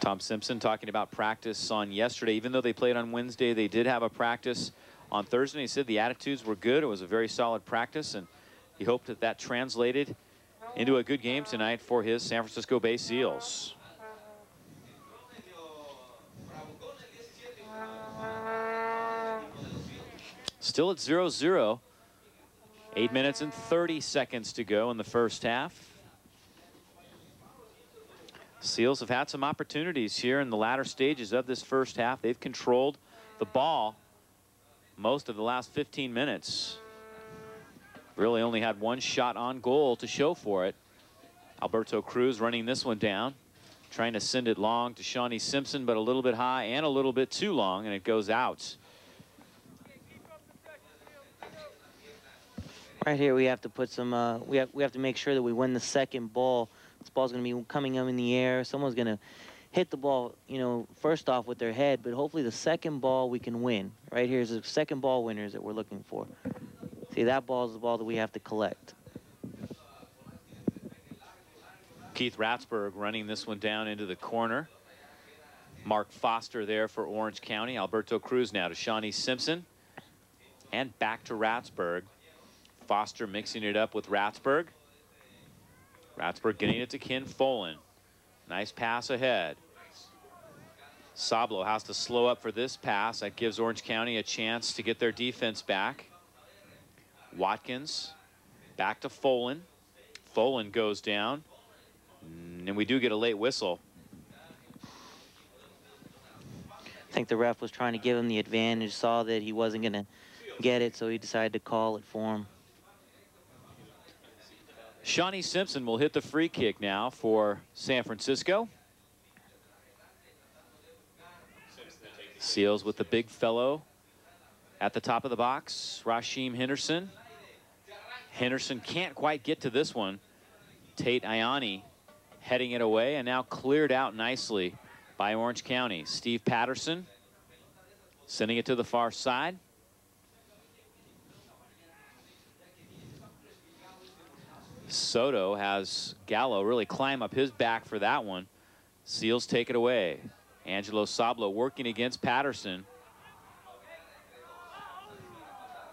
Tom Simpson talking about practice on yesterday. Even though they played on Wednesday, they did have a practice on Thursday. He said the attitudes were good. It was a very solid practice, and he hoped that that translated into a good game tonight for his San Francisco Bay Seals. Still at 0-0. Eight minutes and 30 seconds to go in the first half. Seals have had some opportunities here in the latter stages of this first half. They've controlled the ball most of the last 15 minutes. Really only had one shot on goal to show for it. Alberto Cruz running this one down. Trying to send it long to Shawnee Simpson, but a little bit high and a little bit too long, and it goes out. Right here, we have to put some. Uh, we have we have to make sure that we win the second ball. This ball's going to be coming up in the air. Someone's going to hit the ball, you know, first off with their head, but hopefully the second ball we can win. Right here is the second ball winners that we're looking for. See, that ball is the ball that we have to collect. Keith Ratsburg running this one down into the corner. Mark Foster there for Orange County. Alberto Cruz now to Shawnee Simpson. And back to Ratsburg. Foster mixing it up with Ratsburg. Ratsburg getting it to Ken Folan. Nice pass ahead. Sablo has to slow up for this pass. That gives Orange County a chance to get their defense back. Watkins back to Folan. Folan goes down. And we do get a late whistle. I think the ref was trying to give him the advantage, saw that he wasn't going to get it, so he decided to call it for him. Shawnee Simpson will hit the free kick now for San Francisco. Seals with the big fellow at the top of the box, Rasheem Henderson. Henderson can't quite get to this one. Tate Ioni heading it away and now cleared out nicely by Orange County. Steve Patterson sending it to the far side. Soto has Gallo really climb up his back for that one. Seals take it away. Angelo Sablo working against Patterson.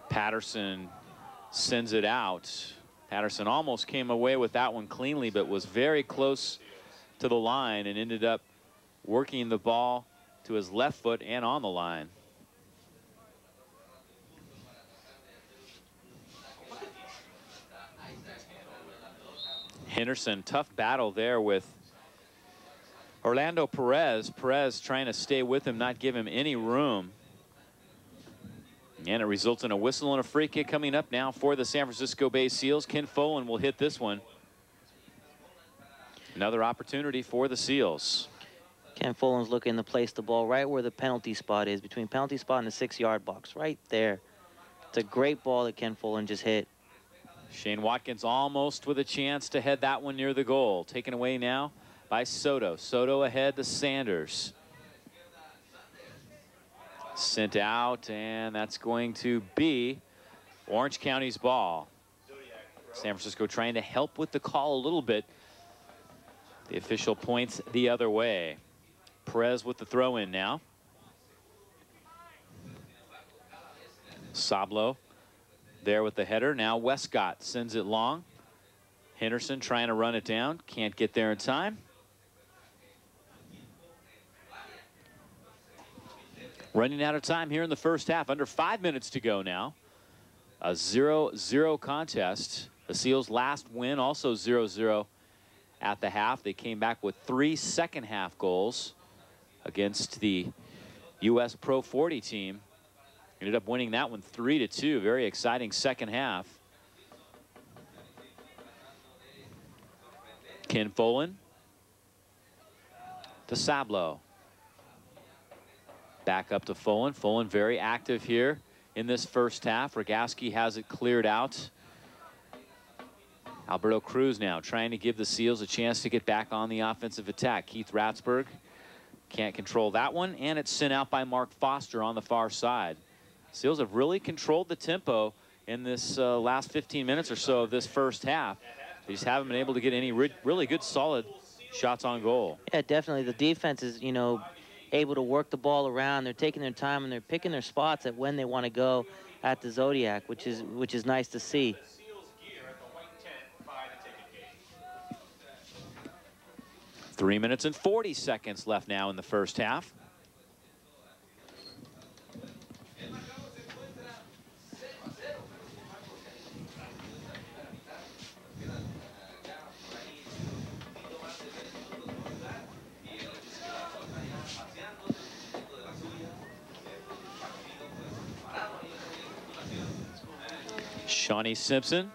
Patterson sends it out. Patterson almost came away with that one cleanly, but was very close to the line and ended up working the ball to his left foot and on the line. Henderson, tough battle there with Orlando Perez. Perez trying to stay with him, not give him any room. And it results in a whistle and a free kick coming up now for the San Francisco Bay Seals. Ken Folan will hit this one. Another opportunity for the Seals. Ken Folan's looking to place the ball right where the penalty spot is, between penalty spot and the six-yard box, right there. It's a great ball that Ken Folan just hit. Shane Watkins almost with a chance to head that one near the goal. Taken away now by Soto. Soto ahead to Sanders. Sent out, and that's going to be Orange County's ball. San Francisco trying to help with the call a little bit. The official points the other way. Perez with the throw in now. Sablo there with the header. Now Westcott sends it long. Henderson trying to run it down. Can't get there in time. Running out of time here in the first half. Under five minutes to go now. A 0-0 contest. The Seals' last win also 0-0 at the half. They came back with three second half goals against the U.S. Pro 40 team. Ended up winning that one 3 to 2. Very exciting second half. Ken Folan to Sablo. Back up to Folan. Folan very active here in this first half. Rogaski has it cleared out. Alberto Cruz now trying to give the Seals a chance to get back on the offensive attack. Keith Ratsburg can't control that one, and it's sent out by Mark Foster on the far side. Seals have really controlled the tempo in this uh, last 15 minutes or so of this first half. They just haven't been able to get any re really good, solid shots on goal. Yeah, definitely. The defense is, you know, able to work the ball around. They're taking their time and they're picking their spots at when they want to go at the Zodiac, which is which is nice to see. Three minutes and 40 seconds left now in the first half. Shawnee Simpson.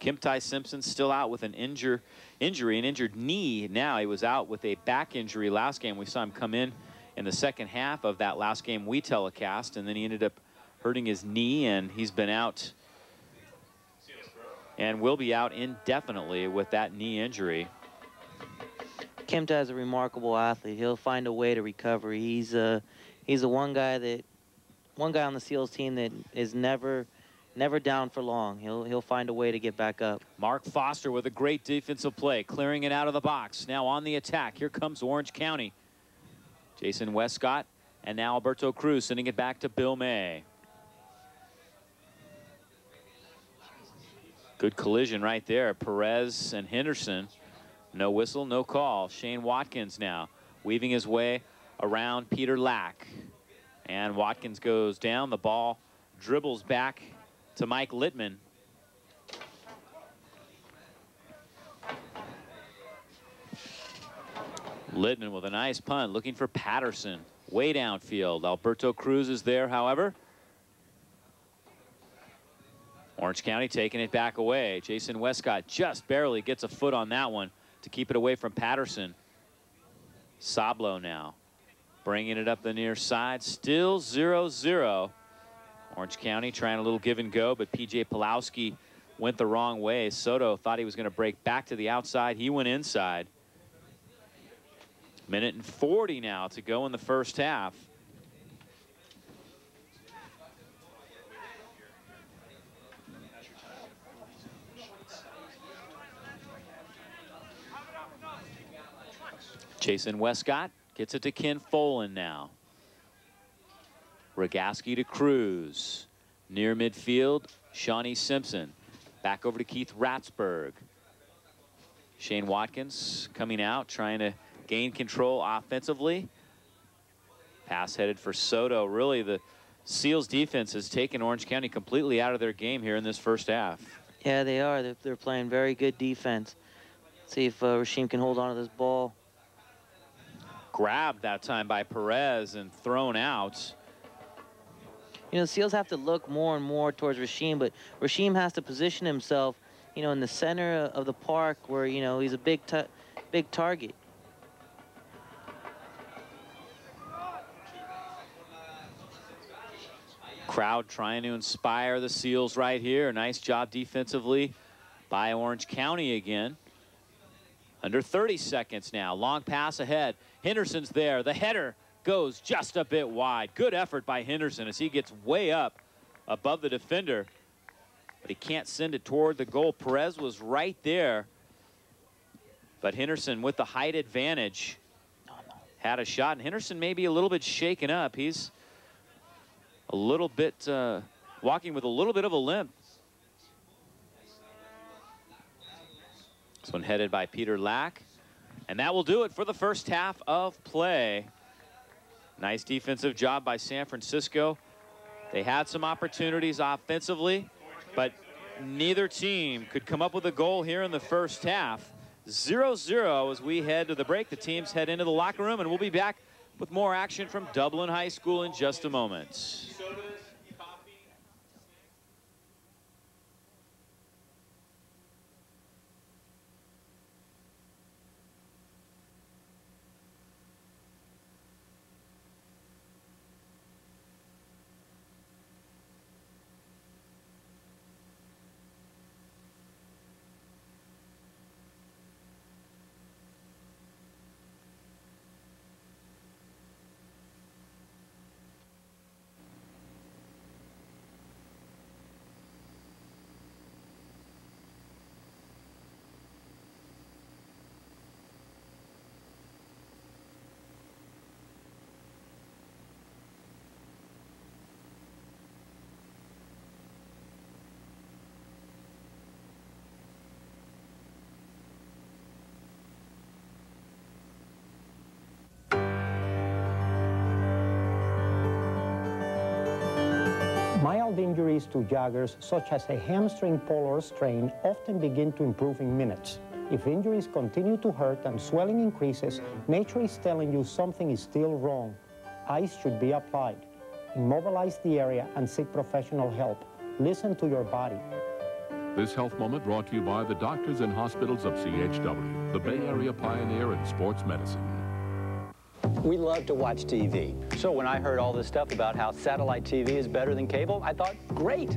Kimtai Simpson still out with an injure, injury, an injured knee. Now he was out with a back injury last game. We saw him come in in the second half of that last game we telecast, and then he ended up hurting his knee, and he's been out and will be out indefinitely with that knee injury. Kimtai is a remarkable athlete. He'll find a way to recover. He's a, uh, he's a one guy that, one guy on the SEALs team that is never – never down for long. He'll he'll find a way to get back up. Mark Foster with a great defensive play, clearing it out of the box. Now on the attack. Here comes Orange County. Jason Westcott and now Alberto Cruz sending it back to Bill May. Good collision right there. Perez and Henderson. No whistle, no call. Shane Watkins now weaving his way around Peter Lack. And Watkins goes down. The ball dribbles back to Mike Littman. Littman with a nice punt, looking for Patterson. Way downfield. Alberto Cruz is there, however. Orange County taking it back away. Jason Westcott just barely gets a foot on that one to keep it away from Patterson. Sablo now bringing it up the near side. Still 0-0. Orange County trying a little give and go, but P.J. Pulowski went the wrong way. Soto thought he was going to break back to the outside. He went inside. Minute and 40 now to go in the first half. Jason Westcott gets it to Ken Folan now. Rogaski to Cruz. Near midfield, Shawnee Simpson. Back over to Keith Ratsburg. Shane Watkins coming out, trying to gain control offensively. Pass headed for Soto. Really, the Seals defense has taken Orange County completely out of their game here in this first half. Yeah, they are. They're, they're playing very good defense. See if uh, Rasheem can hold on to this ball grabbed that time by Perez and thrown out. You know, Seals have to look more and more towards Rasheem, but Rasheem has to position himself, you know, in the center of the park where, you know, he's a big, big target. Crowd trying to inspire the Seals right here. Nice job defensively by Orange County again. Under 30 seconds now. Long pass ahead. Henderson's there. The header goes just a bit wide. Good effort by Henderson as he gets way up above the defender. But he can't send it toward the goal. Perez was right there. But Henderson with the height advantage had a shot. And Henderson may be a little bit shaken up. He's a little bit uh, walking with a little bit of a limp. This one headed by Peter Lack. And that will do it for the first half of play. Nice defensive job by San Francisco. They had some opportunities offensively, but neither team could come up with a goal here in the first half. 0-0 as we head to the break. The teams head into the locker room, and we'll be back with more action from Dublin High School in just a moment. Injuries to joggers, such as a hamstring pull or strain, often begin to improve in minutes. If injuries continue to hurt and swelling increases, nature is telling you something is still wrong. Ice should be applied. Immobilize the area and seek professional help. Listen to your body. This health moment brought to you by the doctors and hospitals of CHW, the Bay Area pioneer in sports medicine. We love to watch TV. So when I heard all this stuff about how satellite TV is better than cable, I thought, great.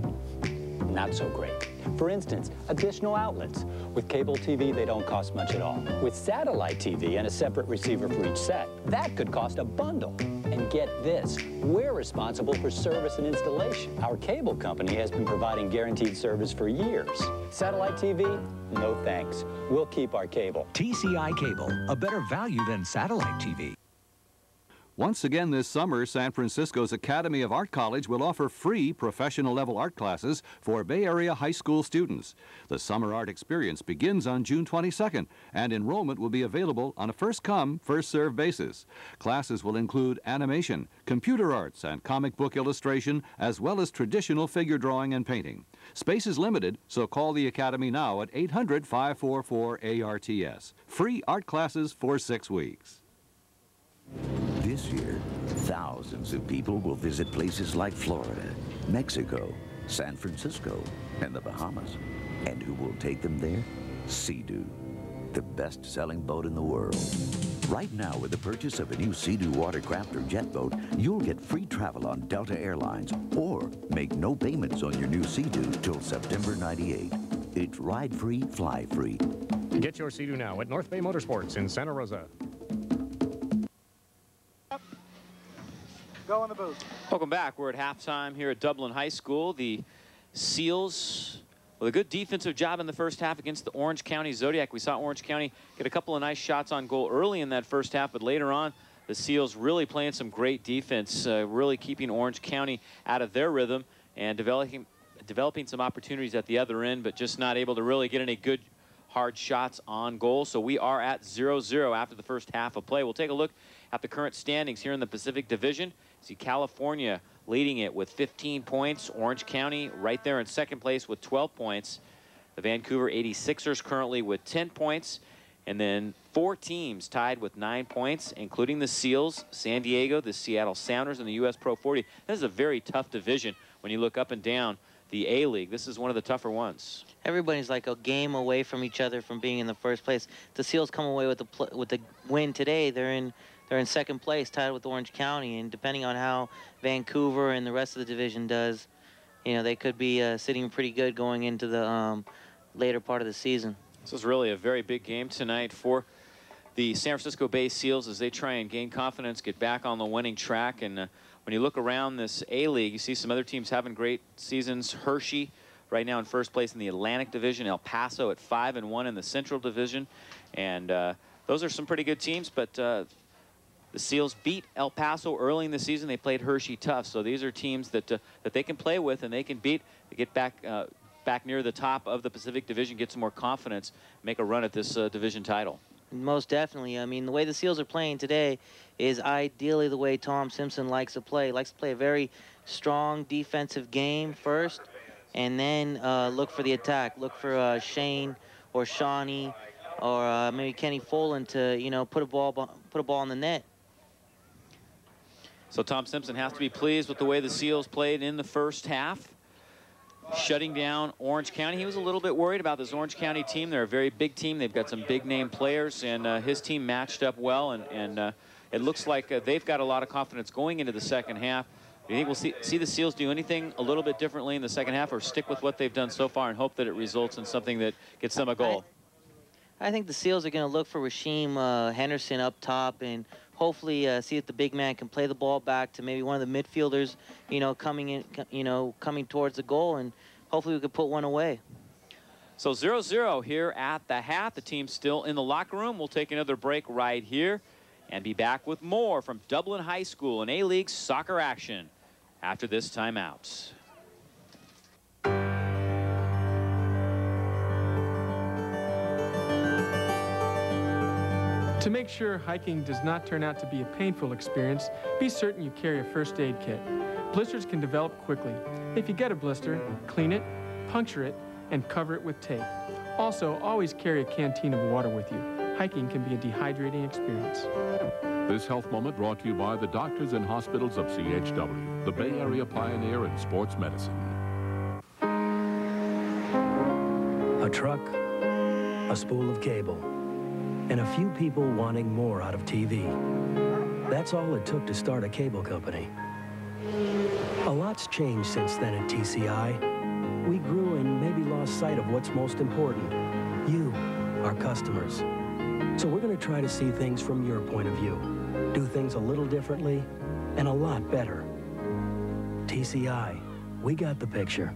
Not so great. For instance, additional outlets. With cable TV, they don't cost much at all. With satellite TV and a separate receiver for each set, that could cost a bundle. And get this, we're responsible for service and installation. Our cable company has been providing guaranteed service for years. Satellite TV? No thanks. We'll keep our cable. TCI Cable, a better value than satellite TV. Once again this summer, San Francisco's Academy of Art College will offer free professional level art classes for Bay Area high school students. The summer art experience begins on June 22nd, and enrollment will be available on a first come, first served basis. Classes will include animation, computer arts, and comic book illustration, as well as traditional figure drawing and painting. Space is limited, so call the Academy now at 800 544 ARTS. Free art classes for six weeks. This year, thousands of people will visit places like Florida, Mexico, San Francisco, and the Bahamas. And who will take them there? Sea-Doo, the best-selling boat in the world. Right now, with the purchase of a new Sea-Doo watercraft or jet boat, you'll get free travel on Delta Airlines or make no payments on your new Sea-Doo till September 98. It's ride-free, fly-free. Get your Sea-Doo now at North Bay Motorsports in Santa Rosa. Go in the booth. Welcome back. We're at halftime here at Dublin High School. The Seals with a good defensive job in the first half against the Orange County Zodiac. We saw Orange County get a couple of nice shots on goal early in that first half, but later on, the Seals really playing some great defense, uh, really keeping Orange County out of their rhythm and developing developing some opportunities at the other end, but just not able to really get any good hard shots on goal. So we are at 0-0 after the first half of play. We'll take a look at the current standings here in the Pacific Division. See California leading it with 15 points. Orange County right there in second place with 12 points. The Vancouver 86ers currently with 10 points. And then four teams tied with nine points, including the Seals, San Diego, the Seattle Sounders, and the U.S. Pro 40. This is a very tough division when you look up and down the A-League. This is one of the tougher ones. Everybody's like a game away from each other from being in the first place. The Seals come away with the with the win today. They're in they're in second place, tied with Orange County, and depending on how Vancouver and the rest of the division does, you know, they could be uh, sitting pretty good going into the um, later part of the season. This is really a very big game tonight for the San Francisco Bay Seals as they try and gain confidence, get back on the winning track. And uh, when you look around this A-League, you see some other teams having great seasons. Hershey right now in first place in the Atlantic Division. El Paso at 5 and one in the Central Division. And uh, those are some pretty good teams, but uh, the Seals beat El Paso early in the season. They played Hershey tough, so these are teams that uh, that they can play with and they can beat to get back uh, back near the top of the Pacific Division, get some more confidence, make a run at this uh, division title. Most definitely. I mean, the way the Seals are playing today is ideally the way Tom Simpson likes to play. He likes to play a very strong defensive game first, and then uh, look for the attack. Look for uh, Shane or Shawnee or uh, maybe Kenny Folan to, you know, put a ball put a ball in the net. So Tom Simpson has to be pleased with the way the Seals played in the first half. Shutting down Orange County. He was a little bit worried about this Orange County team. They're a very big team. They've got some big name players, and uh, his team matched up well, and, and uh, it looks like uh, they've got a lot of confidence going into the second half. Do you think we'll see, see the Seals do anything a little bit differently in the second half or stick with what they've done so far and hope that it results in something that gets them a goal? I, I think the Seals are going to look for Rasheem uh, Henderson up top and hopefully uh, see if the big man can play the ball back to maybe one of the midfielders, you know, coming in, you know, coming towards the goal, and hopefully we could put one away. So 0-0 here at the half. The team's still in the locker room. We'll take another break right here and be back with more from Dublin High School and A-League soccer action after this timeout. To make sure hiking does not turn out to be a painful experience, be certain you carry a first aid kit. Blisters can develop quickly. If you get a blister, clean it, puncture it, and cover it with tape. Also, always carry a canteen of water with you. Hiking can be a dehydrating experience. This health moment brought to you by the doctors and hospitals of CHW, the Bay Area pioneer in sports medicine. A truck, a spool of cable, and a few people wanting more out of TV. That's all it took to start a cable company. A lot's changed since then at TCI. We grew and maybe lost sight of what's most important. You, our customers. So we're going to try to see things from your point of view. Do things a little differently and a lot better. TCI, we got the picture.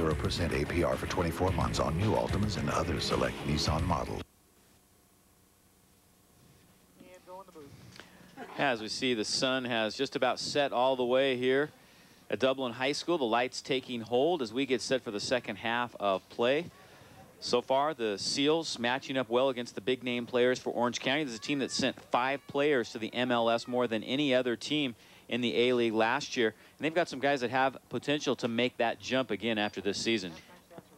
0% APR for 24 months on new Altimas and other select Nissan models. As we see, the sun has just about set all the way here at Dublin High School. The lights taking hold as we get set for the second half of play. So far, the Seals matching up well against the big name players for Orange County. This is a team that sent five players to the MLS more than any other team in the A-League last year. And they've got some guys that have potential to make that jump again after this season.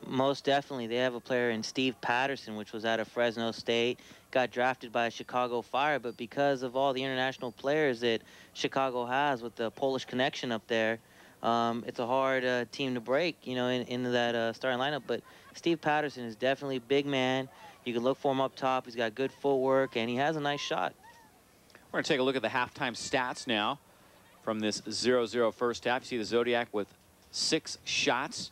Most definitely. They have a player in Steve Patterson, which was out of Fresno State, got drafted by Chicago Fire, but because of all the international players that Chicago has with the Polish connection up there, um, it's a hard uh, team to break, you know, in, into that uh, starting lineup. But Steve Patterson is definitely a big man. You can look for him up top. He's got good footwork, and he has a nice shot. We're going to take a look at the halftime stats now from this 0-0 first half. You see the Zodiac with six shots.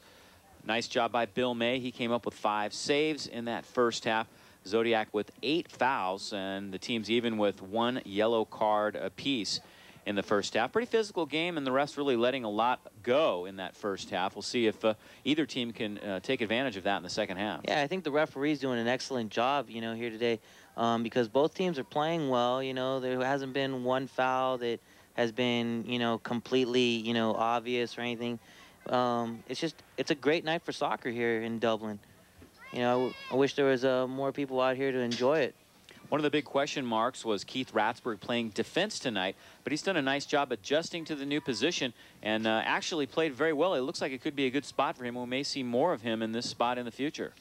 Nice job by Bill May. He came up with five saves in that first half. Zodiac with eight fouls, and the team's even with one yellow card apiece in the first half. Pretty physical game, and the refs really letting a lot go in that first half. We'll see if uh, either team can uh, take advantage of that in the second half. Yeah, I think the referee's doing an excellent job, you know, here today um, because both teams are playing well. You know, there hasn't been one foul that has been, you know, completely, you know, obvious or anything. Um, it's just, it's a great night for soccer here in Dublin. You know, I wish there was uh, more people out here to enjoy it. One of the big question marks was Keith Ratsburg playing defense tonight, but he's done a nice job adjusting to the new position and uh, actually played very well. It looks like it could be a good spot for him. We may see more of him in this spot in the future.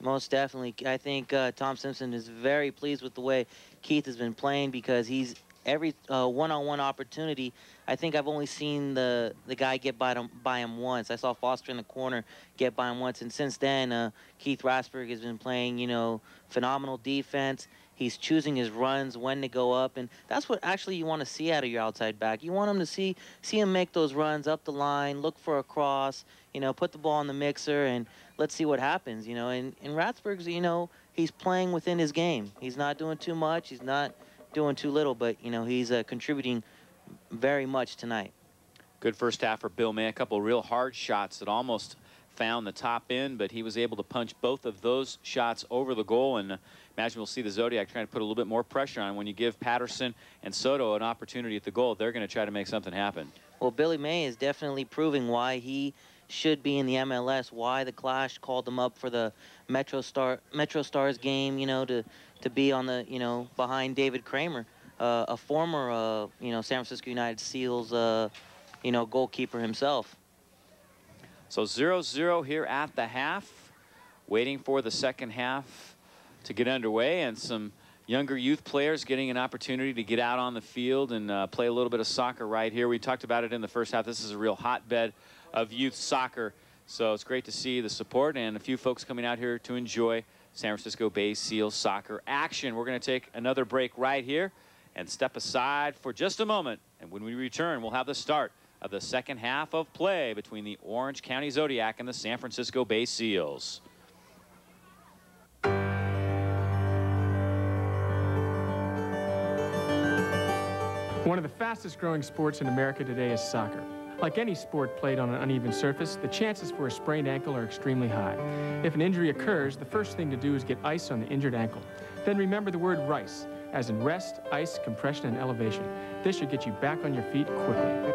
Most definitely. I think uh, Tom Simpson is very pleased with the way Keith has been playing because he's every uh, one-on-one opportunity. I think I've only seen the the guy get by him by him once. I saw Foster in the corner get by him once, and since then, uh, Keith Ratsburg has been playing, you know, phenomenal defense. He's choosing his runs, when to go up, and that's what actually you want to see out of your outside back. You want him to see see him make those runs up the line, look for a cross, you know, put the ball in the mixer, and let's see what happens, you know. And, and Ratsburg's, you know, he's playing within his game. He's not doing too much. He's not doing too little, but, you know, he's uh, contributing very much tonight. Good first half for Bill May. A couple real hard shots that almost found the top end, but he was able to punch both of those shots over the goal. And imagine we'll see the Zodiac trying to put a little bit more pressure on. When you give Patterson and Soto an opportunity at the goal, they're going to try to make something happen. Well, Billy May is definitely proving why he should be in the MLS, why the Clash called him up for the Metro Star Metro Stars game, you know, to to be on the, you know, behind David Kramer, uh, a former, uh, you know, San Francisco United Seals, uh, you know, goalkeeper himself. So 0-0 here at the half, waiting for the second half to get underway and some younger youth players getting an opportunity to get out on the field and uh, play a little bit of soccer right here. We talked about it in the first half. This is a real hotbed of youth soccer. So it's great to see the support and a few folks coming out here to enjoy San Francisco Bay Seals soccer action. We're going to take another break right here and step aside for just a moment. And when we return, we'll have the start of the second half of play between the Orange County Zodiac and the San Francisco Bay Seals. One of the fastest growing sports in America today is soccer. Like any sport played on an uneven surface, the chances for a sprained ankle are extremely high. If an injury occurs, the first thing to do is get ice on the injured ankle. Then remember the word RICE, as in rest, ice, compression, and elevation. This should get you back on your feet quickly.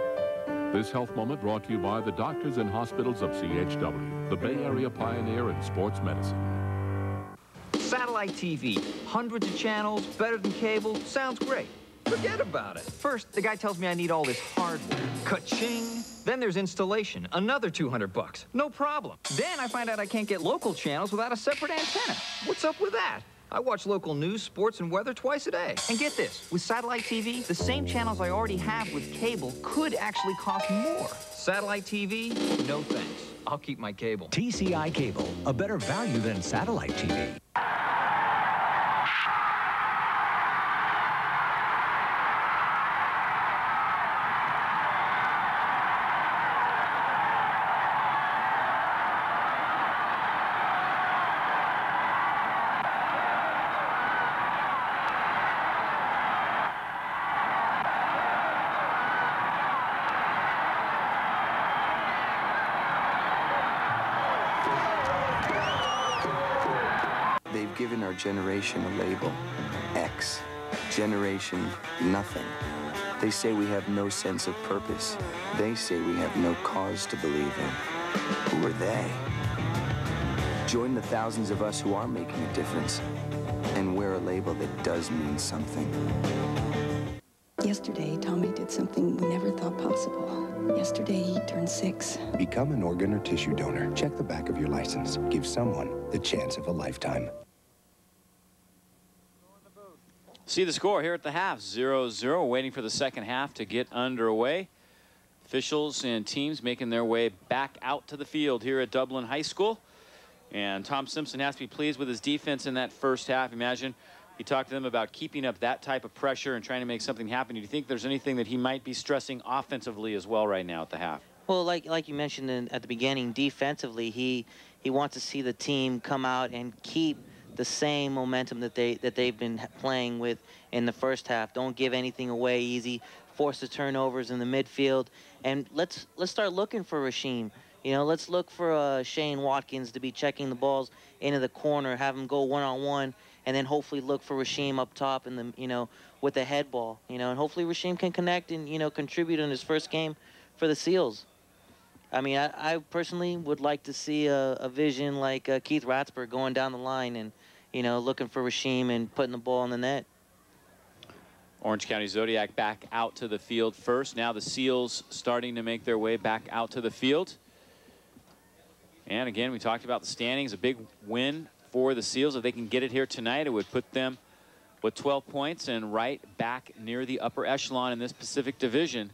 This health moment brought to you by the doctors and hospitals of CHW, the Bay Area pioneer in sports medicine. Satellite TV, hundreds of channels, better than cable, sounds great. Forget about it. First, the guy tells me I need all this hardware. Ka-ching! Then there's installation, another 200 bucks. No problem. Then I find out I can't get local channels without a separate antenna. What's up with that? I watch local news, sports, and weather twice a day. And get this, with satellite TV, the same channels I already have with cable could actually cost more. Satellite TV, no thanks. I'll keep my cable. TCI Cable, a better value than satellite TV. Our generation a label, X. Generation Nothing. They say we have no sense of purpose. They say we have no cause to believe in. Who are they? Join the thousands of us who are making a difference and wear a label that does mean something. Yesterday, Tommy did something we never thought possible. Yesterday, he turned six. Become an organ or tissue donor. Check the back of your license. Give someone the chance of a lifetime. See the score here at the half 0 0. Waiting for the second half to get underway. Officials and teams making their way back out to the field here at Dublin High School. And Tom Simpson has to be pleased with his defense in that first half. Imagine he talked to them about keeping up that type of pressure and trying to make something happen. Do you think there's anything that he might be stressing offensively as well right now at the half? Well, like like you mentioned in, at the beginning, defensively, he he wants to see the team come out and keep the same momentum that they that they've been playing with in the first half. Don't give anything away easy. Force the turnovers in the midfield, and let's let's start looking for Rasheem. You know, let's look for uh, Shane Watkins to be checking the balls into the corner, have him go one on one, and then hopefully look for Rasheem up top in the you know with the head ball. You know, and hopefully Rasheem can connect and you know contribute in his first game for the Seals. I mean, I, I personally would like to see a, a vision like uh, Keith Ratsburg going down the line and you know, looking for Rasheem and putting the ball in the net. Orange County Zodiac back out to the field first. Now the Seals starting to make their way back out to the field. And again, we talked about the standings. A big win for the Seals. If they can get it here tonight, it would put them with 12 points and right back near the upper echelon in this Pacific Division.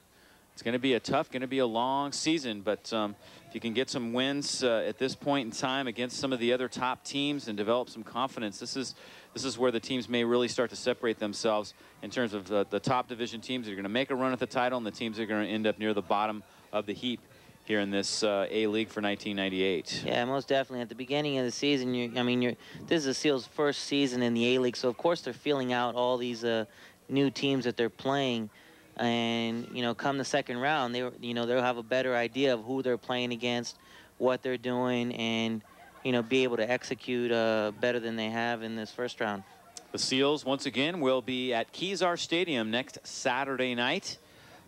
It's going to be a tough, going to be a long season, but um, if you can get some wins uh, at this point in time against some of the other top teams and develop some confidence, this is this is where the teams may really start to separate themselves in terms of the, the top division teams that are going to make a run at the title and the teams that are going to end up near the bottom of the heap here in this uh, A League for 1998. Yeah, most definitely. At the beginning of the season, you, I mean, this is the Seals' first season in the A League, so of course they're feeling out all these uh, new teams that they're playing and you know come the second round they you know they'll have a better idea of who they're playing against what they're doing and you know be able to execute uh, better than they have in this first round. The seals once again will be at Kezar Stadium next Saturday night.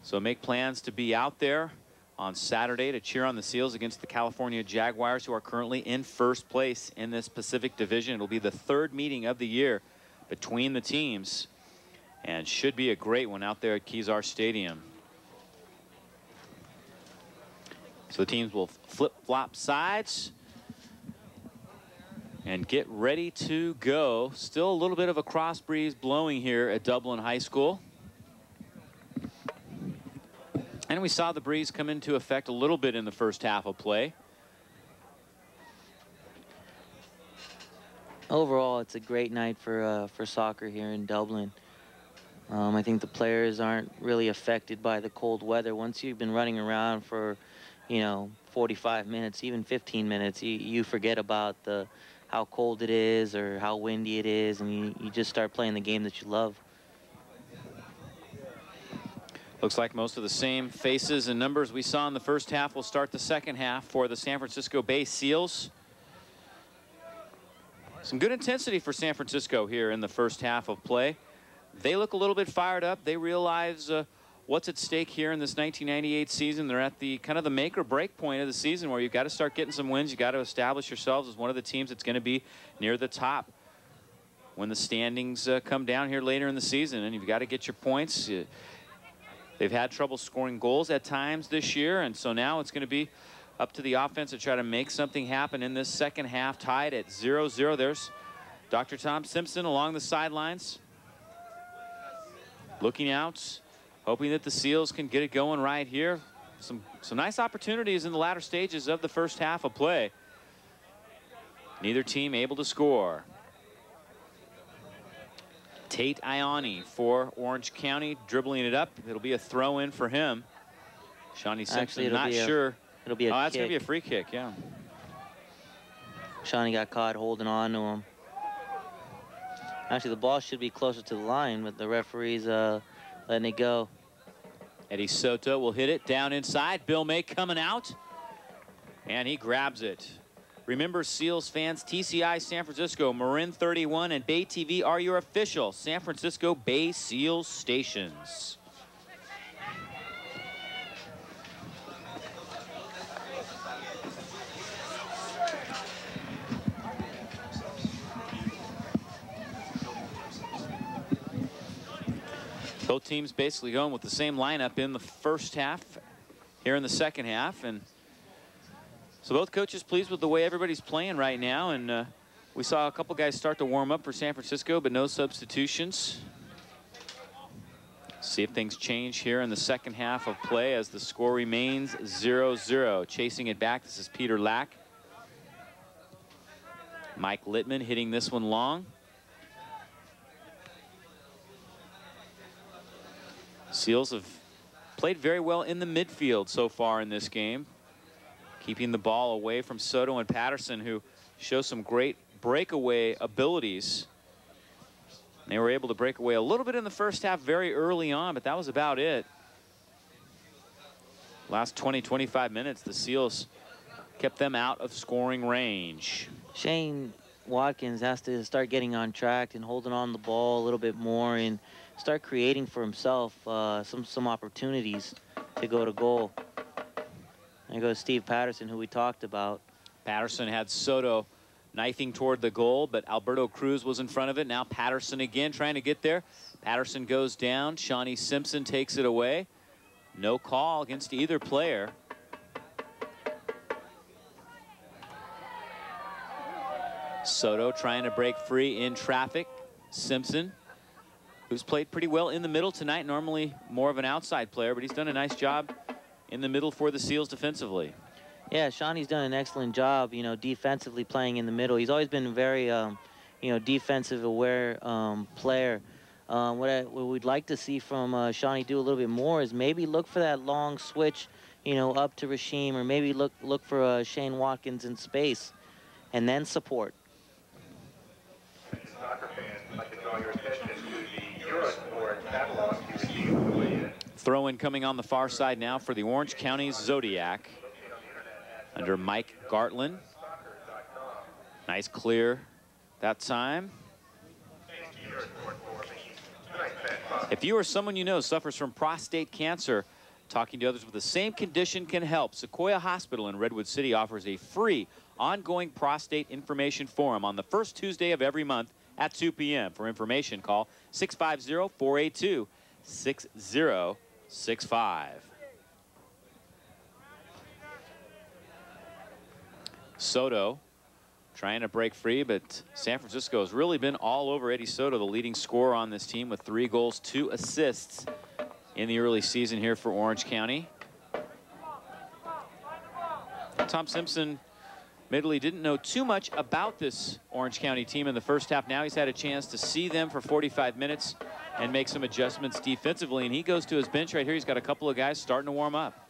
So make plans to be out there on Saturday to cheer on the Seals against the California Jaguars who are currently in first place in this Pacific Division. It'll be the third meeting of the year between the teams and should be a great one out there at Kezar Stadium. So the teams will flip-flop sides and get ready to go. Still a little bit of a cross breeze blowing here at Dublin High School. And we saw the breeze come into effect a little bit in the first half of play. Overall, it's a great night for uh, for soccer here in Dublin. Um, I think the players aren't really affected by the cold weather. Once you've been running around for, you know, 45 minutes, even 15 minutes, you, you forget about the how cold it is or how windy it is, and you, you just start playing the game that you love. Looks like most of the same faces and numbers we saw in the first half will start the second half for the San Francisco Bay Seals. Some good intensity for San Francisco here in the first half of play they look a little bit fired up. They realize uh, what's at stake here in this 1998 season. They're at the kind of the make or break point of the season where you've got to start getting some wins. You've got to establish yourselves as one of the teams that's going to be near the top when the standings uh, come down here later in the season. And you've got to get your points. they've had trouble scoring goals at times this year. And so now it's going to be up to the offense to try to make something happen in this second half tied at 0-0. There's Dr. Tom Simpson along the sidelines looking out, hoping that the Seals can get it going right here. some, some nice opportunities in the latter stages of the first half of play. Neither team able to score. Tate Ioni for Orange County, dribbling it up. It'll be a throw in for him. Shawnee Simpson, Actually, not be a- sure. it'll be a Oh, that's going to be a free kick, yeah. Shawnee got caught holding on to him. Actually, the ball should be closer to the line, but the referee's uh, letting it go. Eddie Soto will hit it down inside. Bill May coming out. And he grabs it. Remember, Seals fans, TCI San Francisco, Marin 31, and Bay TV are your official San Francisco Bay Seals stations. Both teams basically going with the same lineup in the first half, here in the second half. And so both coaches pleased with the way everybody's playing right now. And uh, we saw a couple guys start to warm up for San Francisco, but no substitutions. See if things change here in the second half of play as the score remains 0-0. Chasing it back, this is Peter Lack. Mike Littman hitting this one long. Seals have played very well in the midfield so far in this game, keeping the ball away from Soto and Patterson, who show some great breakaway abilities. They were able to break away a little bit in the first half very early on, but that was about it. Last 20, 25 minutes, the Seals kept them out of scoring range. Shane Watkins has to start getting on track and holding on the ball a little bit more and start creating for himself uh, some some opportunities to go to goal. There goes Steve Patterson, who we talked about. Patterson had Soto knifing toward the goal, but Alberto Cruz was in front of it. Now Patterson again trying to get there. Patterson goes down. Shawnee Simpson takes it away. No call against either player. Soto trying to break free in traffic. Simpson, who's played pretty well in the middle tonight, normally more of an outside player, but he's done a nice job in the middle for the Seals defensively. Yeah, Shawnee's done an excellent job, you know, defensively playing in the middle. He's always been a very, um, you know, defensive aware um, player. Um, what, I, what we'd like to see from uh, Shawnee do a little bit more is maybe look for that long switch, you know, up to Rasheem, or maybe look look for uh, Shane Watkins in space, and then support. Throw in coming on the far side now for the Orange County Zodiac under Mike Gartland. Nice clear that time. If you or someone you know suffers from prostate cancer, talking to others with the same condition can help. Sequoia Hospital in Redwood City offers a free ongoing prostate information forum on the first Tuesday of every month at 2 p.m. For information, call 650-482-6065. Soto trying to break free, but San Francisco has really been all over Eddie Soto, the leading scorer on this team with three goals, two assists in the early season here for Orange County. Tom Simpson admittedly didn't know too much about this Orange County team in the first half. Now he's had a chance to see them for 45 minutes and make some adjustments defensively. And he goes to his bench right here. He's got a couple of guys starting to warm up.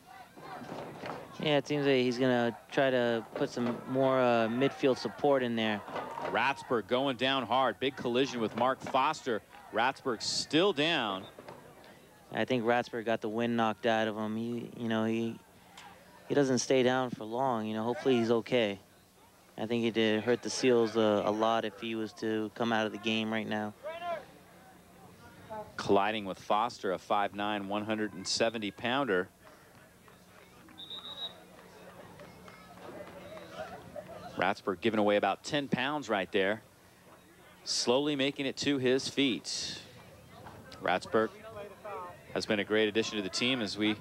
Yeah, it seems like he's going to try to put some more uh, midfield support in there. Ratsburg going down hard. Big collision with Mark Foster. Ratsburg still down. I think Ratsburg got the wind knocked out of him. He, you know, he he doesn't stay down for long. You know, hopefully he's okay. I think it did hurt the Seals uh, a lot if he was to come out of the game right now. Colliding with Foster, a 5'9", 170-pounder. Ratsburg giving away about 10 pounds right there. Slowly making it to his feet. Ratsburg has been a great addition to the team as we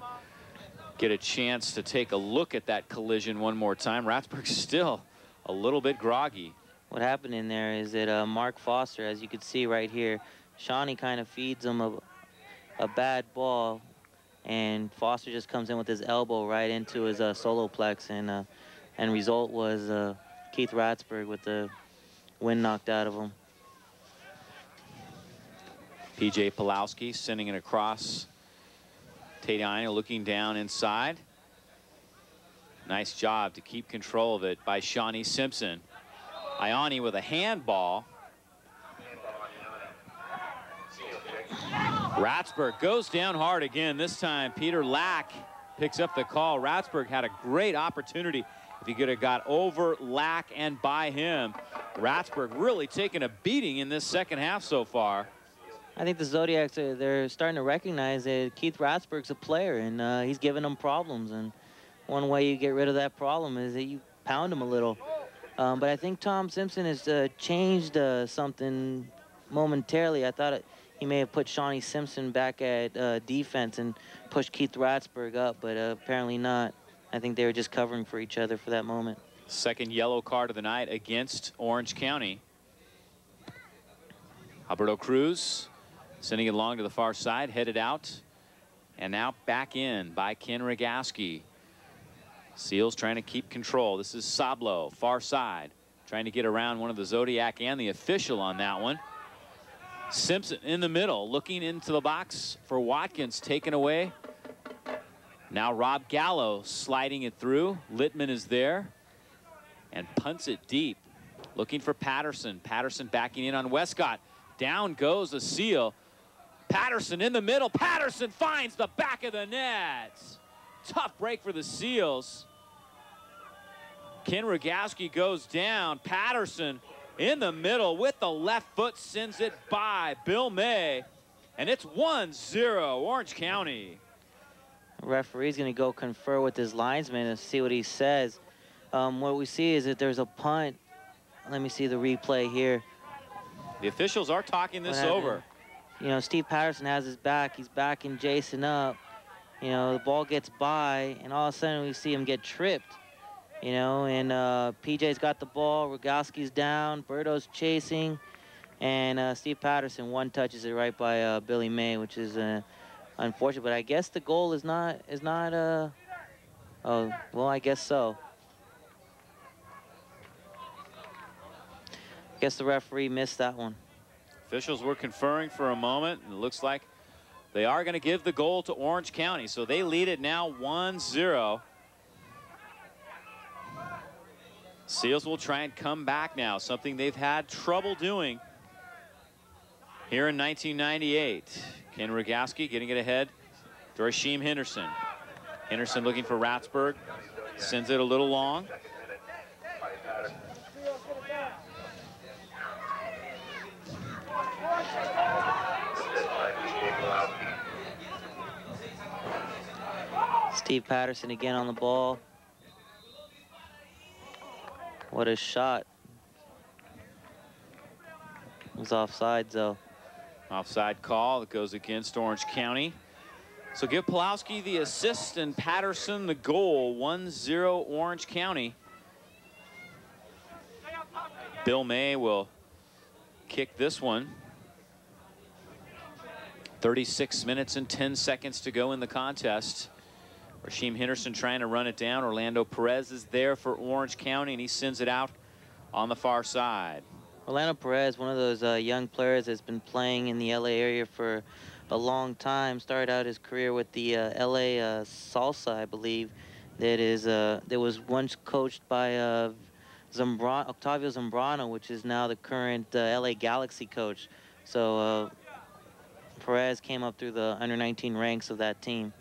get a chance to take a look at that collision one more time. Ratsburg's [laughs] still a little bit groggy. What happened in there is that uh, Mark Foster, as you can see right here, Shawnee kind of feeds him a, a bad ball. and Foster just comes in with his elbow right into his uh, solo plex, and uh, and result was uh, Keith Ratsburg with the wind knocked out of him. PJ Pulowski sending it across. Tatiana looking down inside. Nice job to keep control of it by Shawnee Simpson. Ioni with a handball. Ratsburg goes down hard again. This time, Peter Lack picks up the call. Ratsburg had a great opportunity if he could have got over Lack and by him. Ratsburg really taking a beating in this second half so far. I think the Zodiacs, are, they're starting to recognize that Keith Ratsburg's a player, and uh, he's giving them problems. And one way you get rid of that problem is that you pound him a little. Um, but I think Tom Simpson has uh, changed uh, something momentarily. I thought it, he may have put Shawnee Simpson back at uh, defense and pushed Keith Ratsburg up, but uh, apparently not. I think they were just covering for each other for that moment. Second yellow card of the night against Orange County. Alberto Cruz sending it along to the far side, headed out, and now back in by Ken Rogaski. Seals trying to keep control. This is Sablo, far side, trying to get around one of the Zodiac and the official on that one. Simpson in the middle, looking into the box for Watkins, taken away. Now Rob Gallo sliding it through. Littman is there and punts it deep. Looking for Patterson. Patterson backing in on Westcott. Down goes the seal. Patterson in the middle. Patterson finds the back of the net. Tough break for the Seals. Ken Rogaski goes down. Patterson in the middle with the left foot sends it by Bill May. And it's 1-0 Orange County. The referee's going to go confer with his linesman and see what he says. Um, what we see is that there's a punt. Let me see the replay here. The officials are talking this over you know, Steve Patterson has his back. He's backing Jason up. You know, the ball gets by, and all of a sudden we see him get tripped. You know, and uh, PJ's got the ball. Rogaski's down. Berto's chasing. And uh, Steve Patterson one touches it right by uh, Billy May, which is uh, unfortunate. But I guess the goal is not is not. Uh, oh, well, I guess so. I guess the referee missed that one. Officials were conferring for a moment. And it looks like they are going to give the goal to Orange County. So they lead it now 1-0. Seals will try and come back now, something they've had trouble doing here in 1998. Ken Rogaski getting it ahead to Rasheem Henderson. Henderson looking for Ratsburg. Sends it a little long. Steve Patterson again on the ball. What a shot. It was offside, though. Offside call that goes against Orange County. So give Pulowski the assist and Patterson the goal. 1-0 Orange County. Bill May will kick this one. 36 minutes and 10 seconds to go in the contest. Rasheem Henderson trying to run it down. Orlando Perez is there for Orange County, and he sends it out on the far side. Orlando Perez, one of those uh, young players that's been playing in the LA area for a long time. Started out his career with the uh, LA uh, Salsa, I believe. That is, uh, that was once coached by uh, Zambrano, Octavio Zambrano, which is now the current uh, LA Galaxy coach. So Perez came up through the under 19 ranks of that team.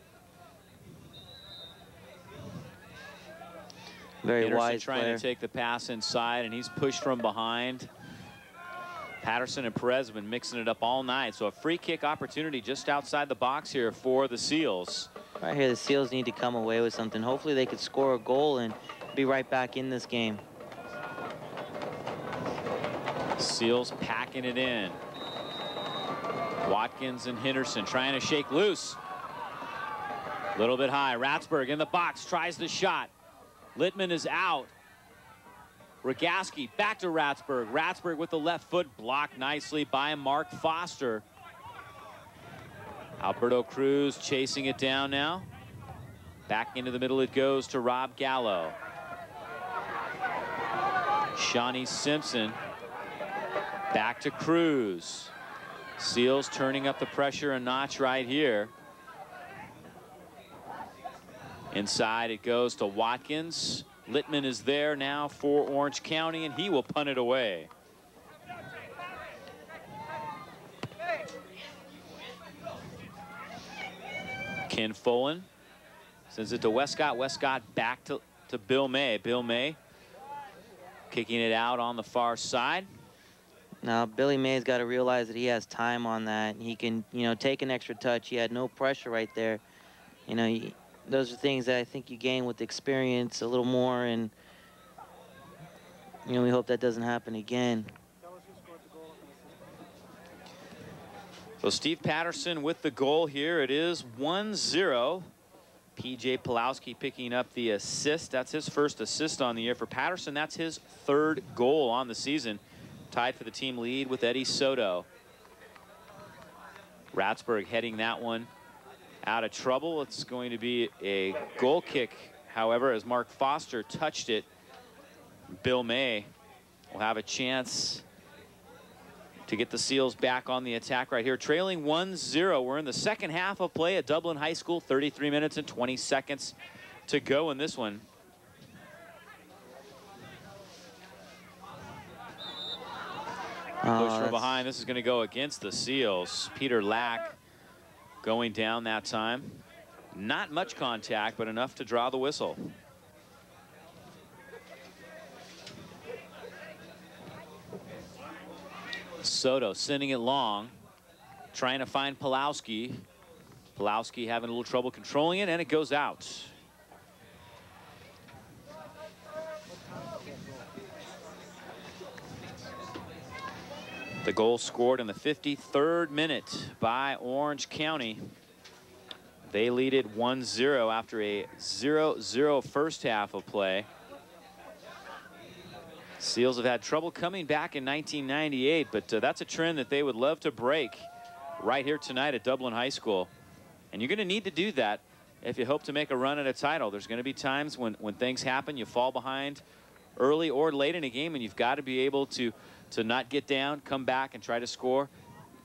Very Peterson wise trying player. to take the pass inside, and he's pushed from behind. Patterson and Perez have been mixing it up all night. So a free kick opportunity just outside the box here for the Seals. Right here, the Seals need to come away with something. Hopefully they could score a goal and be right back in this game. Seals packing it in. Watkins and Henderson trying to shake loose. A little bit high. Ratsburg in the box tries the shot. Littman is out. Rogaski back to Ratsburg. Ratsburg with the left foot blocked nicely by Mark Foster. Alberto Cruz chasing it down now. Back into the middle it goes to Rob Gallo. Shawnee Simpson back to Cruz. Seals turning up the pressure a notch right here. Inside it goes to Watkins. Littman is there now for Orange County, and he will punt it away. Ken Folan sends it to Westcott. Westcott back to, to Bill May. Bill May kicking it out on the far side. Now, Billy May's got to realize that he has time on that. He can, you know, take an extra touch. He had no pressure right there. You know, he, those are things that I think you gain with experience a little more, and, you know, we hope that doesn't happen again. So Steve Patterson with the goal here. It is 1-0. PJ Pulowski picking up the assist. That's his first assist on the year. For Patterson, that's his third goal on the season. Tied for the team lead with Eddie Soto. Ratsburg heading that one out of trouble. It's going to be a goal kick, however, as Mark Foster touched it. Bill May will have a chance to get the Seals back on the attack right here. Trailing 1-0. We're in the second half of play at Dublin High School. 33 minutes and 20 seconds to go in this one. Push from behind. This is going to go against the Seals. Peter Lack going down that time. Not much contact, but enough to draw the whistle. Soto sending it long, trying to find Pulowski. Pulowski having a little trouble controlling it, and it goes out. The goal scored in the 53rd minute by Orange County. They lead it 1-0 after a 0-0 first half of play. Seals have had trouble coming back in 1998, but uh, that's a trend that they would love to break right here tonight at Dublin High School. And you're going to need to do that if you hope to make a run at a title. There's going to be times when, when things happen, you fall behind early or late in a game, and you've got to be able to, to not get down, come back and try to score,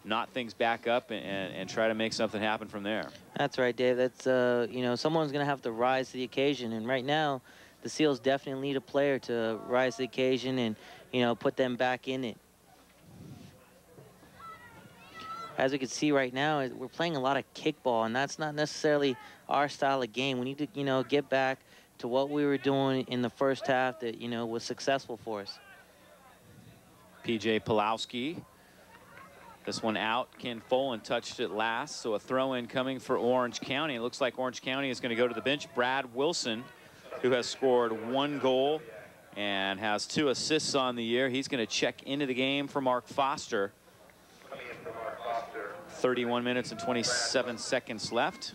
knot things back up, and, and try to make something happen from there. That's right, Dave. That's, uh, you know, someone's going to have to rise to the occasion. And right now, the Seals definitely need a player to rise to the occasion and, you know, put them back in it. As we can see right now, we're playing a lot of kickball, and that's not necessarily our style of game. We need to, you know, get back to what we were doing in the first half that, you know, was successful for us. PJ Pulowski. This one out. Ken Folan touched it last, so a throw-in coming for Orange County. It looks like Orange County is going to go to the bench. Brad Wilson who has scored one goal and has two assists on the year. He's going to check into the game for Mark Foster. 31 minutes and 27 seconds left.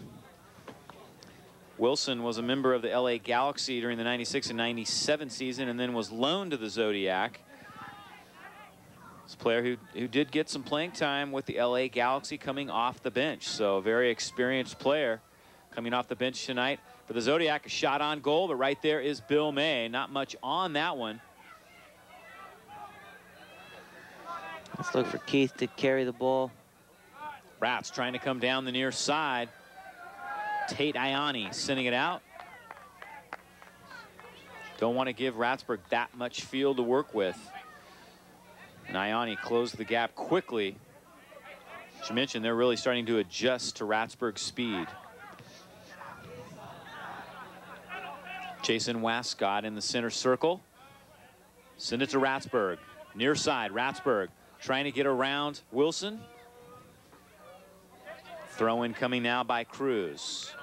Wilson was a member of the LA Galaxy during the 96 and 97 season and then was loaned to the Zodiac. This player who, who did get some playing time with the LA Galaxy coming off the bench. So a very experienced player coming off the bench tonight. For the Zodiac, a shot on goal, but right there is Bill May. Not much on that one. Let's look for Keith to carry the ball. Rats trying to come down the near side. Tate Ioni sending it out. Don't want to give Ratsburg that much field to work with. And closed the gap quickly. As you mentioned, they're really starting to adjust to Ratsburg's speed. Jason Westcott in the center circle. Send it to Ratsburg. Near side, Ratsburg trying to get around Wilson. Throw in coming now by Cruz.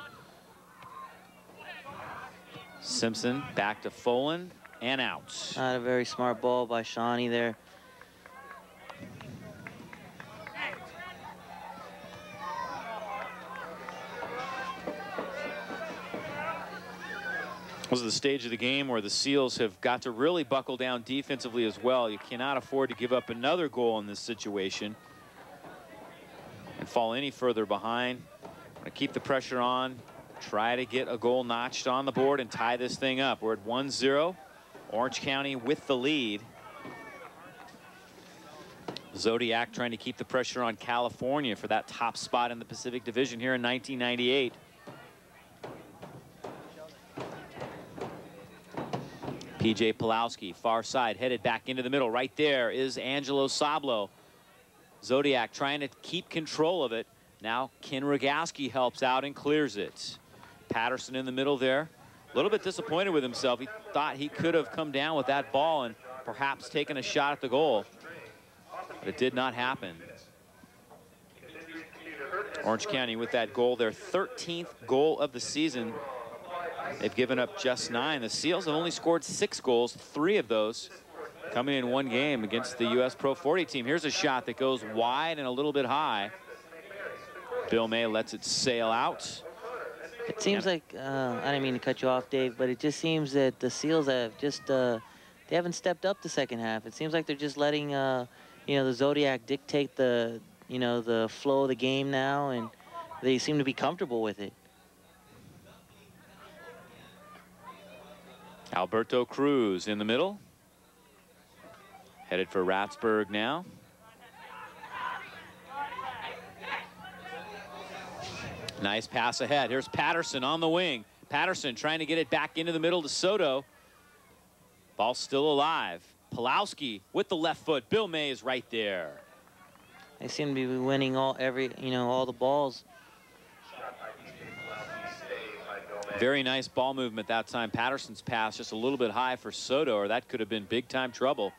Simpson back to Folan and out. Not a very smart ball by Shawnee there. This is the stage of the game where the Seals have got to really buckle down defensively as well. You cannot afford to give up another goal in this situation. and fall any further behind. keep the pressure on, try to get a goal notched on the board and tie this thing up. We're at 1-0. Orange County with the lead. Zodiac trying to keep the pressure on California for that top spot in the Pacific Division here in 1998. PJ Pulowski, far side, headed back into the middle. Right there is Angelo Sablo. Zodiac trying to keep control of it. Now Ken Rogaski helps out and clears it. Patterson in the middle there. A little bit disappointed with himself. He thought he could have come down with that ball and perhaps taken a shot at the goal. But it did not happen. Orange County with that goal, their 13th goal of the season. They've given up just nine. The Seals have only scored six goals, three of those coming in one game against the U.S. Pro 40 team. Here's a shot that goes wide and a little bit high. Bill May lets it sail out. It seems like, uh, I didn't mean to cut you off, Dave, but it just seems that the Seals have just, uh, they haven't stepped up the second half. It seems like they're just letting, uh, you know, the Zodiac dictate the, you know, the flow of the game now, and they seem to be comfortable with it. Alberto Cruz in the middle. Headed for Ratsburg now. Nice pass ahead. Here's Patterson on the wing. Patterson trying to get it back into the middle to Soto. Ball still alive. Pulowski with the left foot. Bill May is right there. They seem to be winning all every, you know, all the balls. Very nice ball movement that time. Patterson's pass just a little bit high for Soto, or that could have been big time trouble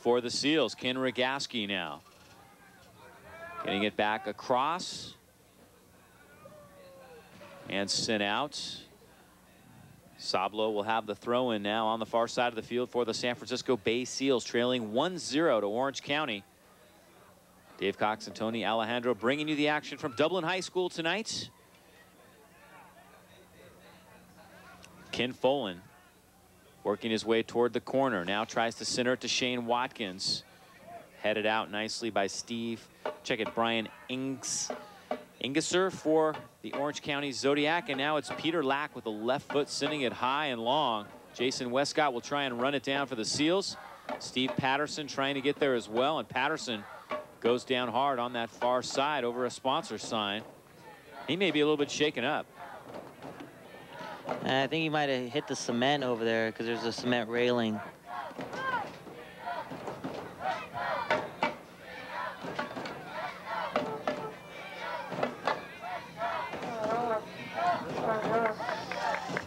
for the Seals. Ken Rogaski now. Getting it back across. And sent out. Sablo will have the throw in now on the far side of the field for the San Francisco Bay Seals, trailing 1-0 to Orange County. Dave Cox and Tony Alejandro bringing you the action from Dublin High School tonight. Ken Folan working his way toward the corner. Now tries to center it to Shane Watkins. Headed out nicely by Steve. Check it, Brian Ings. Ingesser for the Orange County Zodiac. And now it's Peter Lack with the left foot sending it high and long. Jason Westcott will try and run it down for the Seals. Steve Patterson trying to get there as well. And Patterson goes down hard on that far side over a sponsor sign. He may be a little bit shaken up. I think he might have hit the cement over there because there's a cement railing.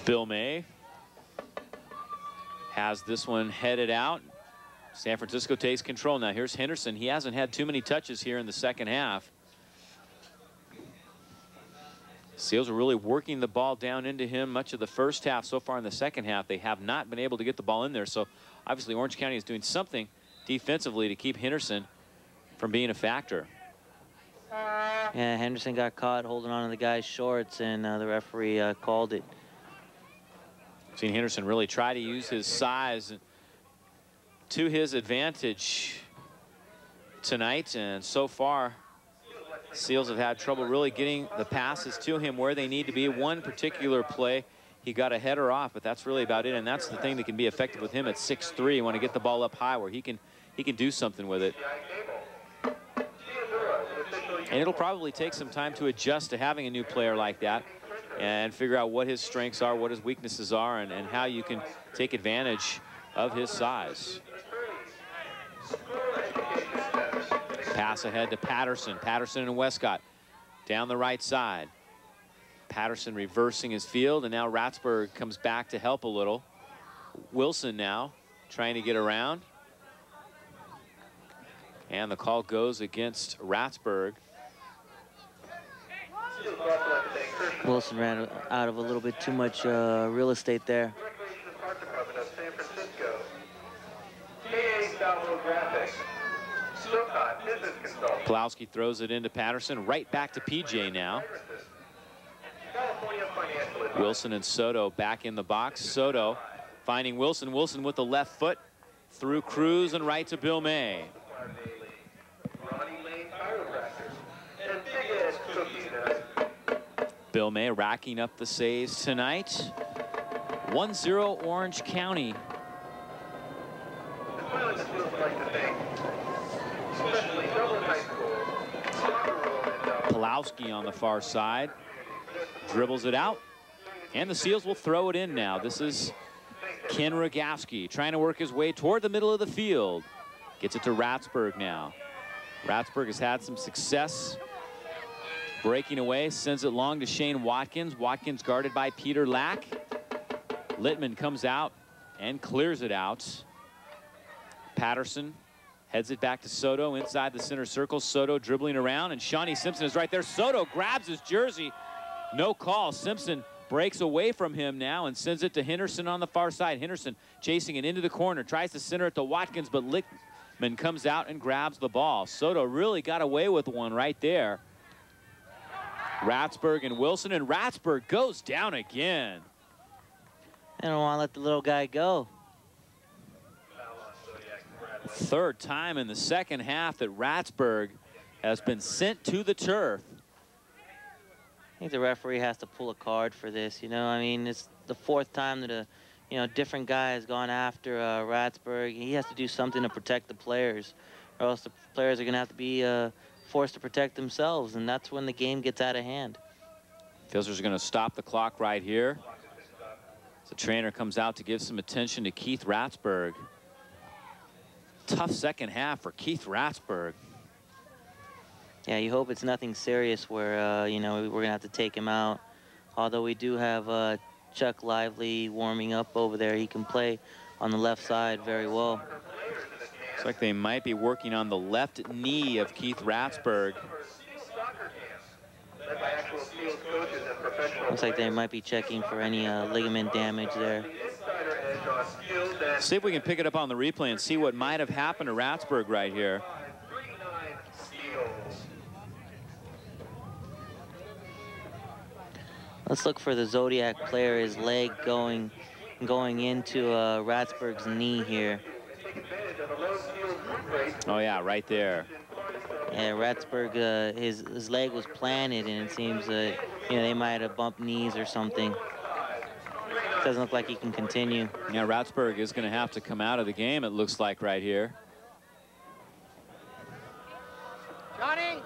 Bill May has this one headed out. San Francisco takes control. Now here's Henderson. He hasn't had too many touches here in the second half. Seals are really working the ball down into him much of the first half. So far in the second half, they have not been able to get the ball in there. So obviously Orange County is doing something defensively to keep Henderson from being a factor. Yeah, Henderson got caught holding on to the guy's shorts, and uh, the referee uh, called it. Seen Henderson really try to use his size to his advantage tonight, and so far Seals have had trouble really getting the passes to him where they need to be. One particular play, he got a header off, but that's really about it. And that's the thing that can be effective with him at 6'3. You want to get the ball up high where he can he can do something with it. And it'll probably take some time to adjust to having a new player like that and figure out what his strengths are, what his weaknesses are, and, and how you can take advantage of his size. Pass ahead to Patterson. Patterson and Westcott down the right side. Patterson reversing his field, and now Ratsburg comes back to help a little. Wilson now trying to get around. And the call goes against Ratsburg. Wilson ran out of a little bit too much uh, real estate there. Pulowski throws it into Patterson, right back to PJ now. Wilson and Soto back in the box. Soto finding Wilson. Wilson with the left foot through Cruz and right to Bill May. Bill May racking up the saves tonight. 1-0 Orange County. Pulowski on the far side. Dribbles it out. And the Seals will throw it in now. This is Ken Rogaski trying to work his way toward the middle of the field. Gets it to Ratsburg now. Ratsburg has had some success breaking away, sends it long to Shane Watkins. Watkins guarded by Peter Lack. Littman comes out and clears it out. Patterson heads it back to Soto inside the center circle. Soto dribbling around, and Shawnee Simpson is right there. Soto grabs his jersey. No call. Simpson breaks away from him now and sends it to Henderson on the far side. Henderson chasing it into the corner, tries to center it to Watkins, but Littman comes out and grabs the ball. Soto really got away with one right there. Ratsburg and Wilson, and Ratsburg goes down again. I don't want to let the little guy go. Third time in the second half that Ratsburg has been sent to the turf. I think the referee has to pull a card for this. You know, I mean, it's the fourth time that a, you know, different guy has gone after uh, Ratsburg. He has to do something to protect the players, or else the players are going to have to be uh, forced to protect themselves, and that's when the game gets out of hand. Fizzler's going to stop the clock right here. The trainer comes out to give some attention to Keith Ratsburg. Tough second half for Keith Ratsburg. Yeah, you hope it's nothing serious where, uh, you know, we're going to have to take him out. Although we do have uh, Chuck Lively warming up over there. He can play on the left side very well. Looks like they might be working on the left knee of Keith Ratsburg. Looks like they might be checking for any uh, ligament damage there. See if we can pick it up on the replay and see what might have happened to Ratsburg right here. Let's look for the Zodiac player, his leg going going into uh, Ratsburg's knee here. Oh yeah, right there. Yeah, Ratsburg, uh, his his leg was planted, and it seems that you know they might have bumped knees or something. Doesn't look like he can continue. Yeah, Ratsburg is going to have to come out of the game. It looks like right here. Johnny.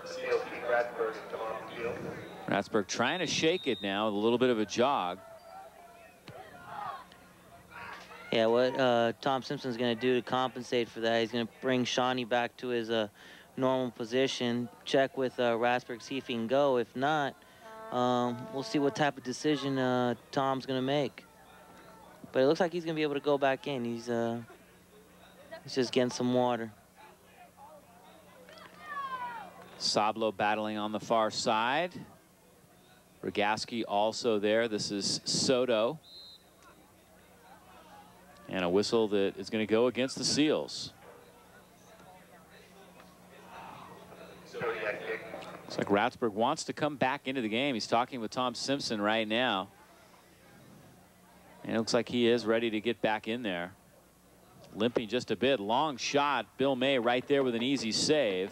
Ratsburg trying to shake it now, a little bit of a jog. Yeah, what uh, Tom Simpson's going to do to compensate for that, he's going to bring Shawnee back to his uh, normal position, check with uh, Ratsburg, see if he can go. If not, um, we'll see what type of decision uh, Tom's going to make. But it looks like he's going to be able to go back in. He's, uh, he's just getting some water. Sablo battling on the far side. Rogaski also there. This is Soto. And a whistle that is going to go against the Seals. Looks like Ratsburg wants to come back into the game. He's talking with Tom Simpson right now. And it looks like he is ready to get back in there. Limping just a bit. Long shot. Bill May right there with an easy save.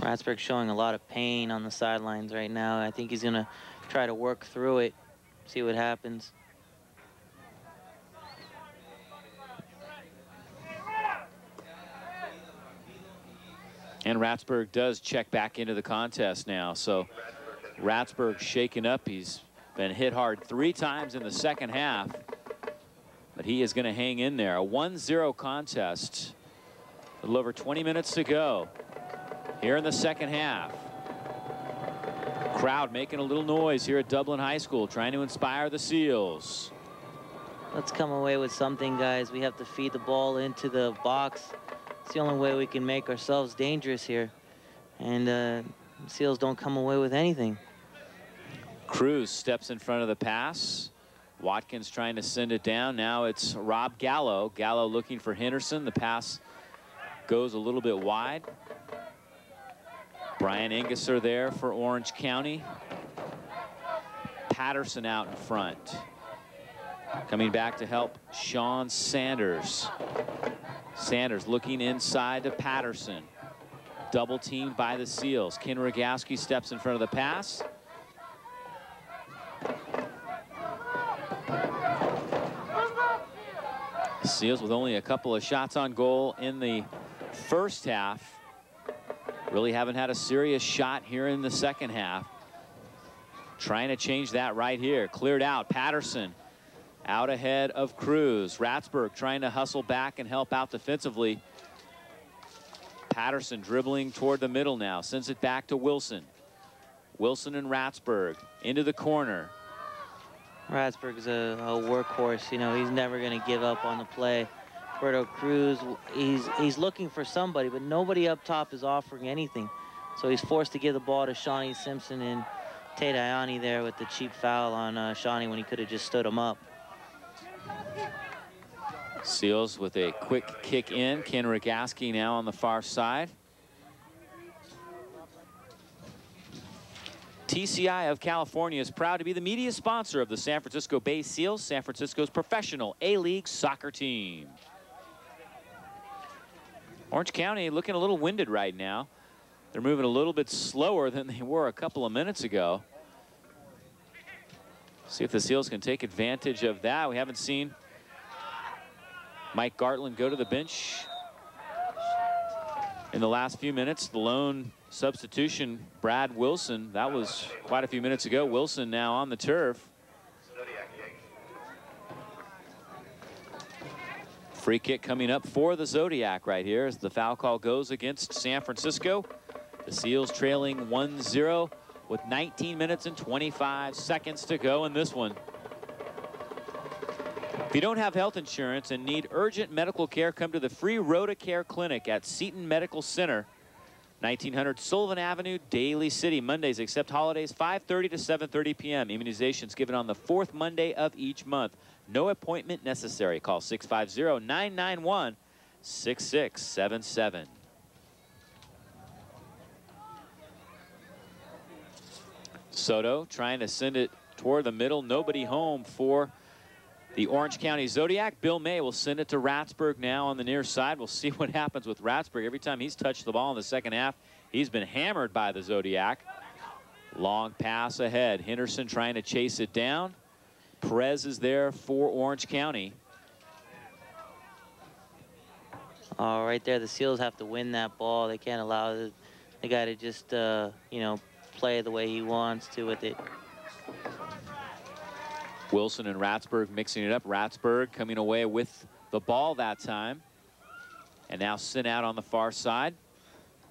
Ratsburg showing a lot of pain on the sidelines right now. I think he's going to try to work through it, see what happens. And Ratsburg does check back into the contest now. So Ratsburg shaken up. He's been hit hard three times in the second half. But he is going to hang in there. A 1-0 contest. A little over 20 minutes to go here in the second half. Crowd making a little noise here at Dublin High School, trying to inspire the Seals. Let's come away with something, guys. We have to feed the ball into the box. It's the only way we can make ourselves dangerous here. And uh, Seals don't come away with anything. Cruz steps in front of the pass. Watkins trying to send it down. Now it's Rob Gallo. Gallo looking for Henderson. The pass goes a little bit wide. Brian Engesser there for Orange County. Patterson out in front. Coming back to help Sean Sanders. Sanders looking inside to Patterson. double teamed by the Seals. Ken Rogaski steps in front of the pass. Seals with only a couple of shots on goal in the first half. Really haven't had a serious shot here in the second half. Trying to change that right here. Cleared out. Patterson out ahead of Cruz. Ratsburg trying to hustle back and help out defensively. Patterson dribbling toward the middle now. Sends it back to Wilson. Wilson and Ratsburg into the corner. Ratsburg's a, a workhorse. You know, he's never going to give up on the play. Roberto Cruz, he's, he's looking for somebody, but nobody up top is offering anything. So he's forced to give the ball to Shawnee Simpson and Tate Ayani there with the cheap foul on uh, Shawnee when he could have just stood him up. Seals with a quick kick in. Ken Rogaski now on the far side. TCI of California is proud to be the media sponsor of the San Francisco Bay Seals, San Francisco's professional A-League soccer team. Orange County looking a little winded right now. They're moving a little bit slower than they were a couple of minutes ago. See if the Seals can take advantage of that. We haven't seen Mike Gartland go to the bench in the last few minutes. The lone substitution, Brad Wilson, that was quite a few minutes ago. Wilson now on the turf. Free kick coming up for the Zodiac right here as the foul call goes against San Francisco. The Seals trailing 1-0 with 19 minutes and 25 seconds to go in this one. If you don't have health insurance and need urgent medical care, come to the free RotaCare Clinic at Seton Medical Center, 1900 Sullivan Avenue, Daly City. Mondays except holidays, 5.30 to 7.30 p.m. Immunizations given on the fourth Monday of each month. No appointment necessary. Call 650-991-6677. Soto trying to send it toward the middle. Nobody home for the Orange County Zodiac. Bill May will send it to Ratsburg now on the near side. We'll [laughs] see what happens with Ratsburg. Every time he's touched the ball in the second half, he's been hammered by the Zodiac. Long pass ahead. Henderson trying to chase it down. Perez is there for Orange County. All right there, the Seals have to win that ball. They can't allow the, the guy to just, uh, you know, play the way he wants to with it. Wilson and Ratsburg mixing it up. Ratsburg coming away with the ball that time. And now sent out on the far side.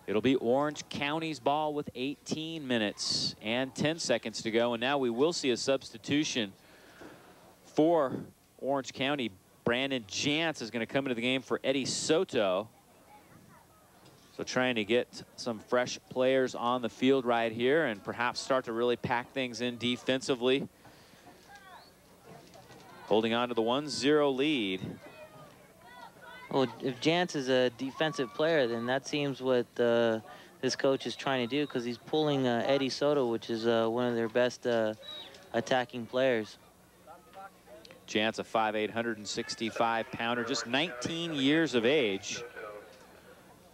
It'll be Orange County's ball with 18 minutes and 10 seconds to go. And now we will see a substitution for Orange County. Brandon Jantz is going to come into the game for Eddie Soto. So trying to get some fresh players on the field right here and perhaps start to really pack things in defensively. Holding on to the 1-0 lead. Well, if Jantz is a defensive player, then that seems what uh, this coach is trying to do because he's pulling uh, Eddie Soto, which is uh, one of their best uh, attacking players. Jantz, a 5'8", 165 pounder, just 19 years of age.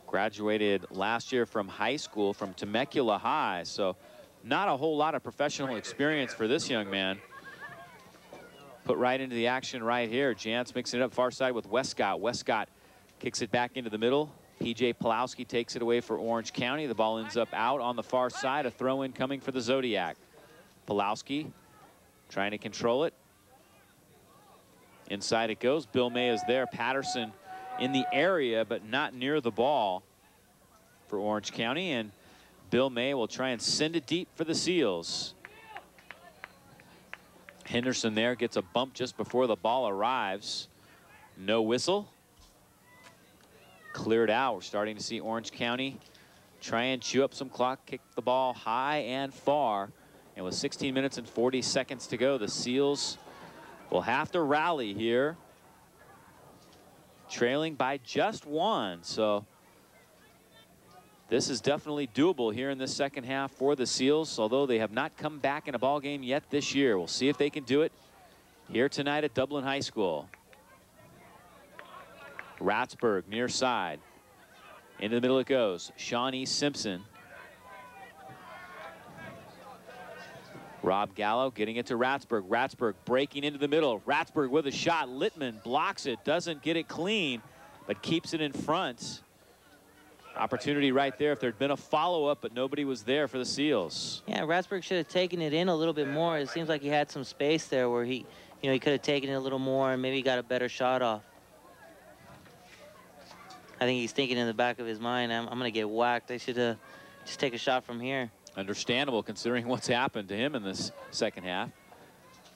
Graduated last year from high school from Temecula High, so not a whole lot of professional experience for this young man. Put right into the action right here. Jantz mixing it up far side with Westcott. Westcott kicks it back into the middle. PJ Pulowski takes it away for Orange County. The ball ends up out on the far side. A throw in coming for the Zodiac. Pulowski trying to control it. Inside it goes. Bill May is there. Patterson in the area, but not near the ball for Orange County. And Bill May will try and send it deep for the Seals. Henderson there gets a bump just before the ball arrives. No whistle. Cleared out. We're starting to see Orange County try and chew up some clock, kick the ball high and far. And with 16 minutes and 40 seconds to go, the Seals will have to rally here. Trailing by just one. So this is definitely doable here in the second half for the Seals, although they have not come back in a ball game yet this year. We'll see if they can do it here tonight at Dublin High School. Ratsburg near side. Into the middle it goes. Shawnee Simpson. Rob Gallo getting it to Ratsburg. Ratsburg breaking into the middle. Ratsburg with a shot. Littman blocks it, doesn't get it clean, but keeps it in front. Opportunity right there if there'd been a follow-up, but nobody was there for the Seals. Yeah, Ratsburg should have taken it in a little bit more. It seems like he had some space there where he, you know, he could have taken it a little more and maybe got a better shot off. I think he's thinking in the back of his mind, I'm, I'm going to get whacked. I should uh, just take a shot from here. Understandable considering what's happened to him in this second half.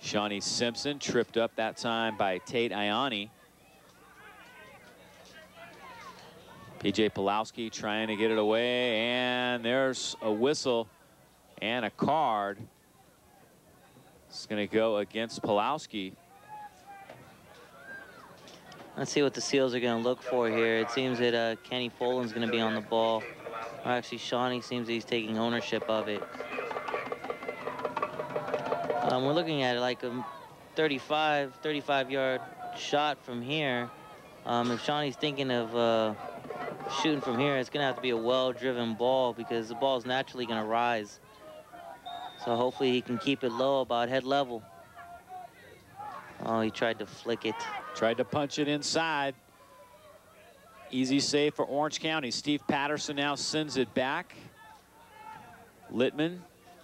Shawnee Simpson tripped up that time by Tate Ioni. PJ Pulowski trying to get it away, and there's a whistle and a card. It's going to go against Pulowski. Let's see what the Seals are going to look for here. It seems that uh, Kenny Folan's going to be on the ball. Actually, Shawnee seems he's taking ownership of it. Um, we're looking at like a 35, 35 yard shot from here. Um, if Shawnee's thinking of uh, shooting from here, it's going to have to be a well-driven ball because the ball's naturally going to rise. So hopefully he can keep it low about head level. Oh, he tried to flick it. Tried to punch it inside. Easy save for Orange County. Steve Patterson now sends it back. Littman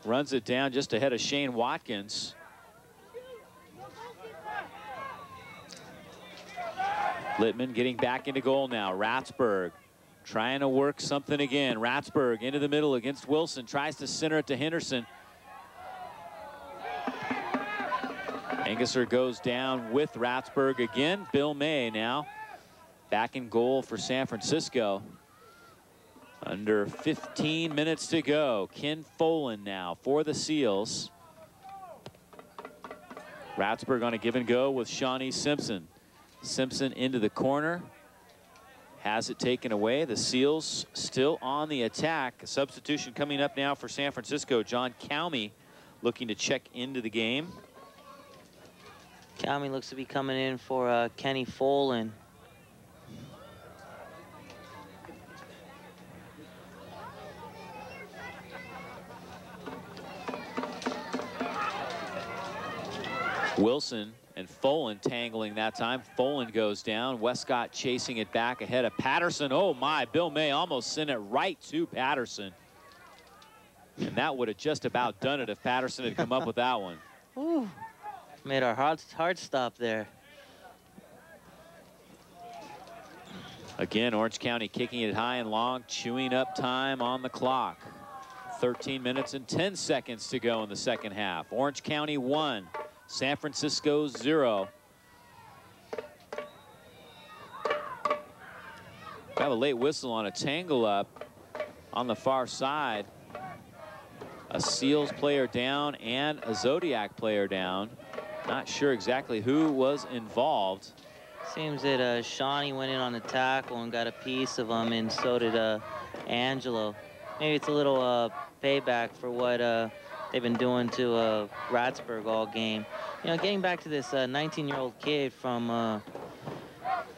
runs it down just ahead of Shane Watkins. Littman getting back into goal now. Ratsburg trying to work something again. Ratsburg into the middle against Wilson. Tries to center it to Henderson. Engesser goes down with Ratsburg again. Bill May now back in goal for San Francisco. Under 15 minutes to go. Ken Folan now for the Seals. Ratsburg on a give and go with Shawnee Simpson. Simpson into the corner. Has it taken away. The Seals still on the attack. A substitution coming up now for San Francisco. John Calmy looking to check into the game. Calmy looks to be coming in for uh, Kenny Folan. Wilson and Folan tangling that time. Folan goes down. Westcott chasing it back ahead of Patterson. Oh my, Bill May almost sent it right to Patterson. And that would have just about done it if Patterson had come up with that one. [laughs] Ooh, made our heart, heart stop there. Again, Orange County kicking it high and long, chewing up time on the clock. 13 minutes and 10 seconds to go in the second half. Orange County one, San Francisco zero. We have a late whistle on a tangle up on the far side. A Seals player down and a Zodiac player down. Not sure exactly who was involved. Seems that uh, Shawnee went in on the tackle and got a piece of him, and so did uh, Angelo. Maybe it's a little uh, payback for what uh, they've been doing to uh, Ratsburg all game. You know, getting back to this 19-year-old uh, kid from uh,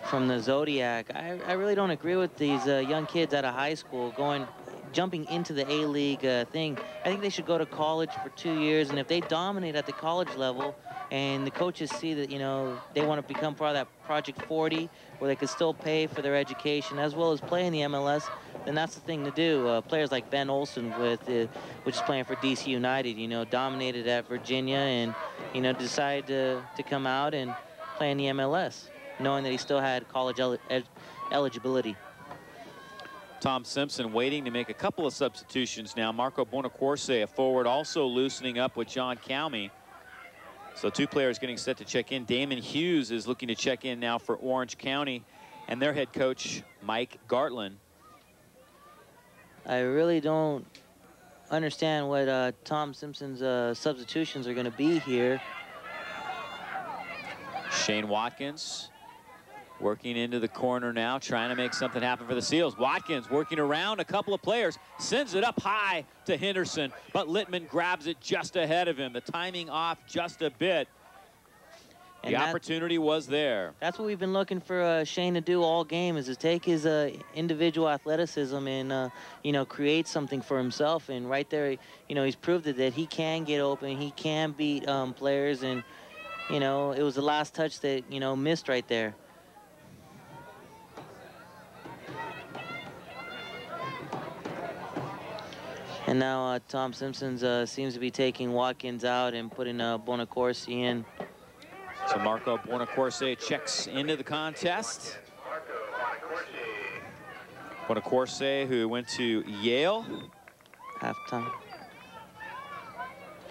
from the Zodiac, I, I, really don't agree with these uh, young kids out of high school going jumping into the A-League uh, thing. I think they should go to college for two years, and if they dominate at the college level, and the coaches see that, you know, they want to become part of that Project 40, where they can still pay for their education as well as play in the MLS, then that's the thing to do. Uh, players like Ben Olsen, with uh, which is playing for DC United, you know, dominated at Virginia and, you know, decided to, to come out and play in the MLS, knowing that he still had college el eligibility. Tom Simpson waiting to make a couple of substitutions now. Marco Bonacorse, a forward, also loosening up with John Calmy. So two players getting set to check in. Damon Hughes is looking to check in now for Orange County and their head coach, Mike Gartland. I really don't understand what uh, Tom Simpson's uh, substitutions are going to be here. Shane Watkins working into the corner now, trying to make something happen for the Seals. Watkins working around a couple of players, sends it up high to Henderson, but Littman grabs it just ahead of him. The timing off just a bit. The that- opportunity was there. That's what we've been looking for uh, Shane to do all game is to take his uh, individual athleticism and uh, you know create something for himself. And right there, you know, he's proved it that he can get open, he can beat um, players, and you know, it was the last touch that you know missed right there. And now uh, Tom Simpsons uh, seems to be taking Watkins out and putting uh, Bonacorsi in. So Marco Buonacorse checks into the contest. Buonacorse, who went to Yale. Halftime.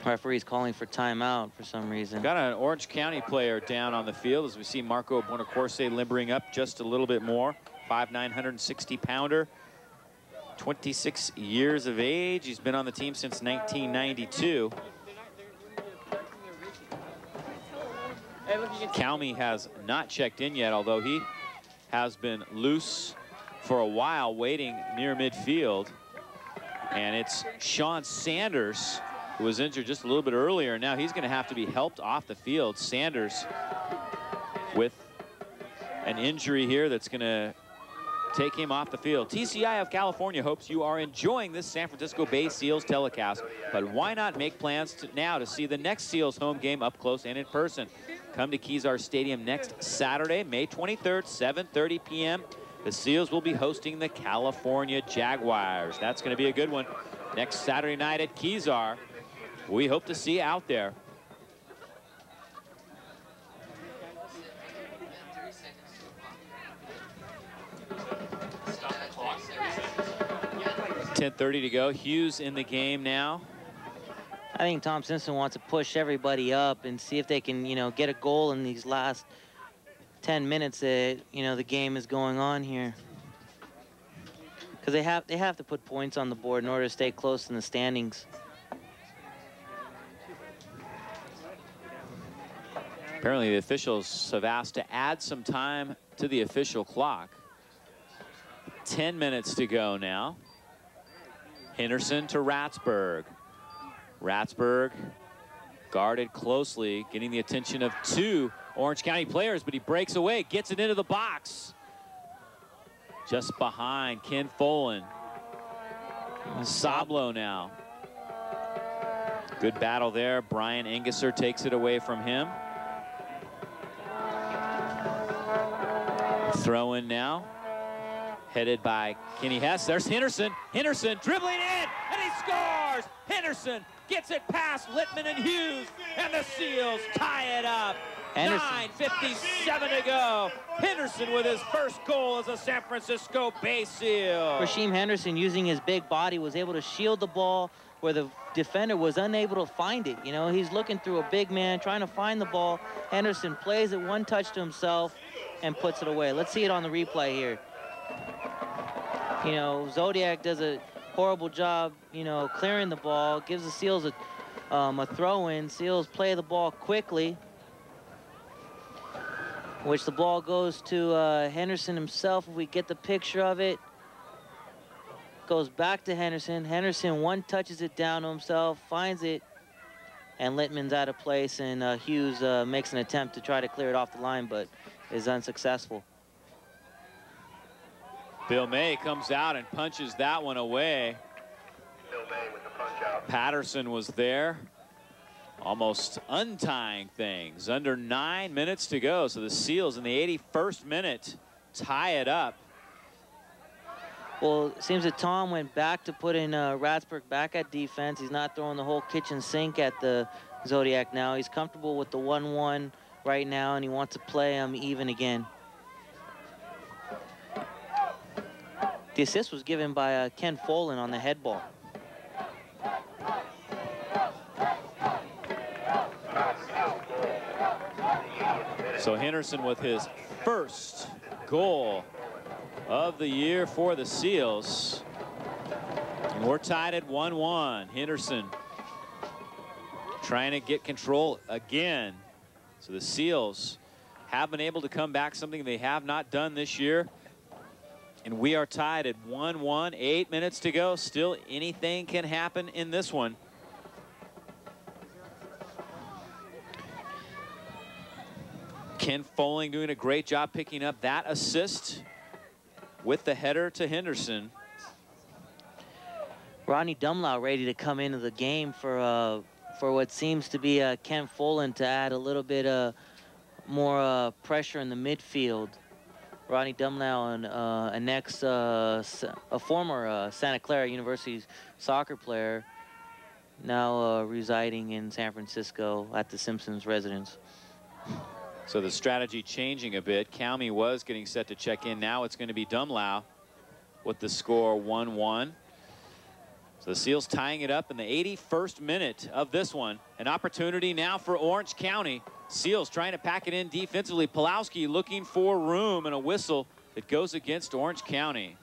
Referee's calling for timeout for some reason. Got an Orange County player down on the field as we see Marco Buonacorse limbering up just a little bit more. 5'9", 160 pounder. 26 years of age. He's been on the team since 1992. Calmy has not checked in yet, although he has been loose for a while, waiting near midfield. And it's Sean Sanders, who was injured just a little bit earlier. Now he's going to have to be helped off the field. Sanders with an injury here that's going to take him off the field. TCI of California hopes you are enjoying this San Francisco Bay Seals telecast, but why not make plans to, now to see the next Seals home game up close and in person? Come to Kezar Stadium next Saturday, May 23rd, 7.30 p.m. The Seals will be hosting the California Jaguars. That's going to be a good one. Next Saturday night at Kezar. We hope to see you out there. Ten thirty to go. Hughes in the game now. I think Tom Simpson wants to push everybody up and see if they can, you know, get a goal in these last 10 minutes that, you know, the game is going on here. Because they have, they have to put points on the board in order to stay close in the standings. Apparently the officials have asked to add some time to the official clock. 10 minutes to go now. Henderson to Ratsburg. Ratsburg guarded closely, getting the attention of two Orange County players, but he breaks away, gets it into the box. Just behind Ken Folan. Sablo now. Good battle there. Brian Engesser takes it away from him. Throw in now. Headed by Kenny Hess. There's Henderson. Henderson dribbling in, and he scores! Henderson gets it past Littman and Hughes, and the Seals tie it up. 9.57 to go. Henderson with his first goal as a San Francisco Bay Seal. Rasheem Henderson, using his big body, was able to shield the ball where the defender was unable to find it. You know, he's looking through a big man, trying to find the ball. Henderson plays it one touch to himself and puts it away. Let's see it on the replay here. You know, Zodiac does a horrible job, you know, clearing the ball, gives the Seals a, um, a throw-in. Seals play the ball quickly, which the ball goes to uh, Henderson himself. If we get the picture of it, goes back to Henderson. Henderson one touches it down to himself, finds it, and Littman's out of place, and uh, Hughes uh, makes an attempt to try to clear it off the line, but is unsuccessful. Bill May comes out and punches that one away. Patterson was there, almost untying things. Under nine minutes to go, so the Seals in the 81st minute tie it up. Well, it seems that Tom went back to putting in uh, Ratsburg back at defense. He's not throwing the whole kitchen sink at the Zodiac now. He's comfortable with the 1-1 right now, and he wants to play him even again. The assist was given by uh, Ken Folan on the head ball. So Henderson with his first goal of the year for the Seals. And we're tied at 1-1. Henderson trying to get control again. So the Seals have been able to come back, something they have not done this year. And we are tied at 1-1, eight minutes to go. Still anything can happen in this one. Ken Folan doing a great job picking up that assist with the header to Henderson. Ronnie Dumlau ready to come into the game for uh, for what seems to be uh, Ken Folan to add a little bit uh, more uh, pressure in the midfield. Rodney Dumlau, and, uh, an ex, uh, a former uh, Santa Clara University soccer player, now uh, residing in San Francisco at the Simpsons residence. So the strategy changing a bit. Calmy was getting set to check in. Now it's going to be Dumlau with the score 1-1. So the Seals tying it up in the 81st minute of this one. An opportunity now for Orange County. Seals trying to pack it in defensively. Pulowski looking for room and a whistle that goes against Orange County.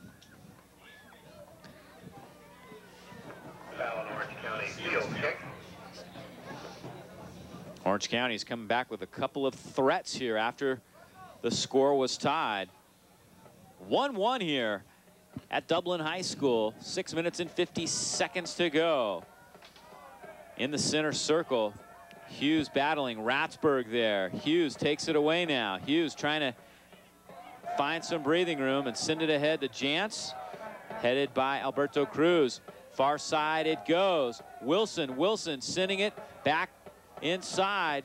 Orange County. Is coming back with a couple of threats here after the score was tied. 1-1 here at Dublin High School. Six minutes and 50 seconds to go. In the center circle, Hughes battling Ratsburg there. Hughes takes it away now. Hughes trying to find some breathing room and send it ahead to Jantz, headed by Alberto Cruz. Far side it goes. Wilson, Wilson sending it back inside.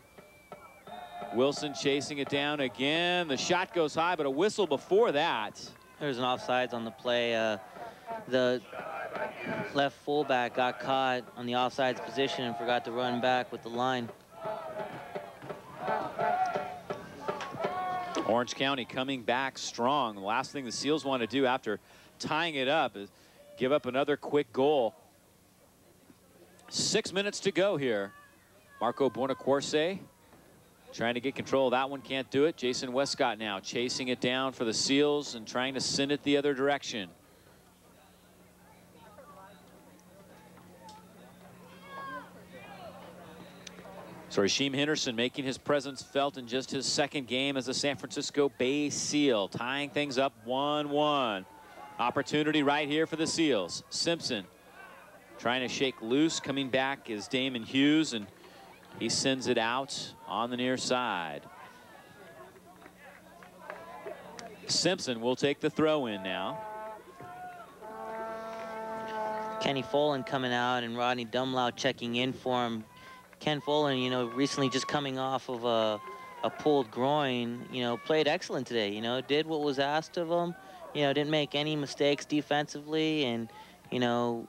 Wilson chasing it down again. The shot goes high, but a whistle before that. There's an offsides on the play. Uh, the left fullback got caught on the offsides position and forgot to run back with the line. Orange County coming back strong. The last thing the Seals want to do after tying it up is give up another quick goal. Six minutes to go here. Marco Buonacorse trying to get control of that one, can't do it. Jason Westcott now chasing it down for the Seals and trying to send it the other direction. So Rasheem Henderson making his presence felt in just his second game as a San Francisco Bay Seal, tying things up 1-1. Opportunity right here for the Seals. Simpson trying to shake loose, coming back is Damon Hughes, and he sends it out on the near side. Simpson will take the throw in now. Kenny Folan coming out and Rodney Dumlau checking in for him. Ken Folan, you know, recently just coming off of a, a pulled groin, you know, played excellent today, you know, did what was asked of him, you know, didn't make any mistakes defensively and, you know,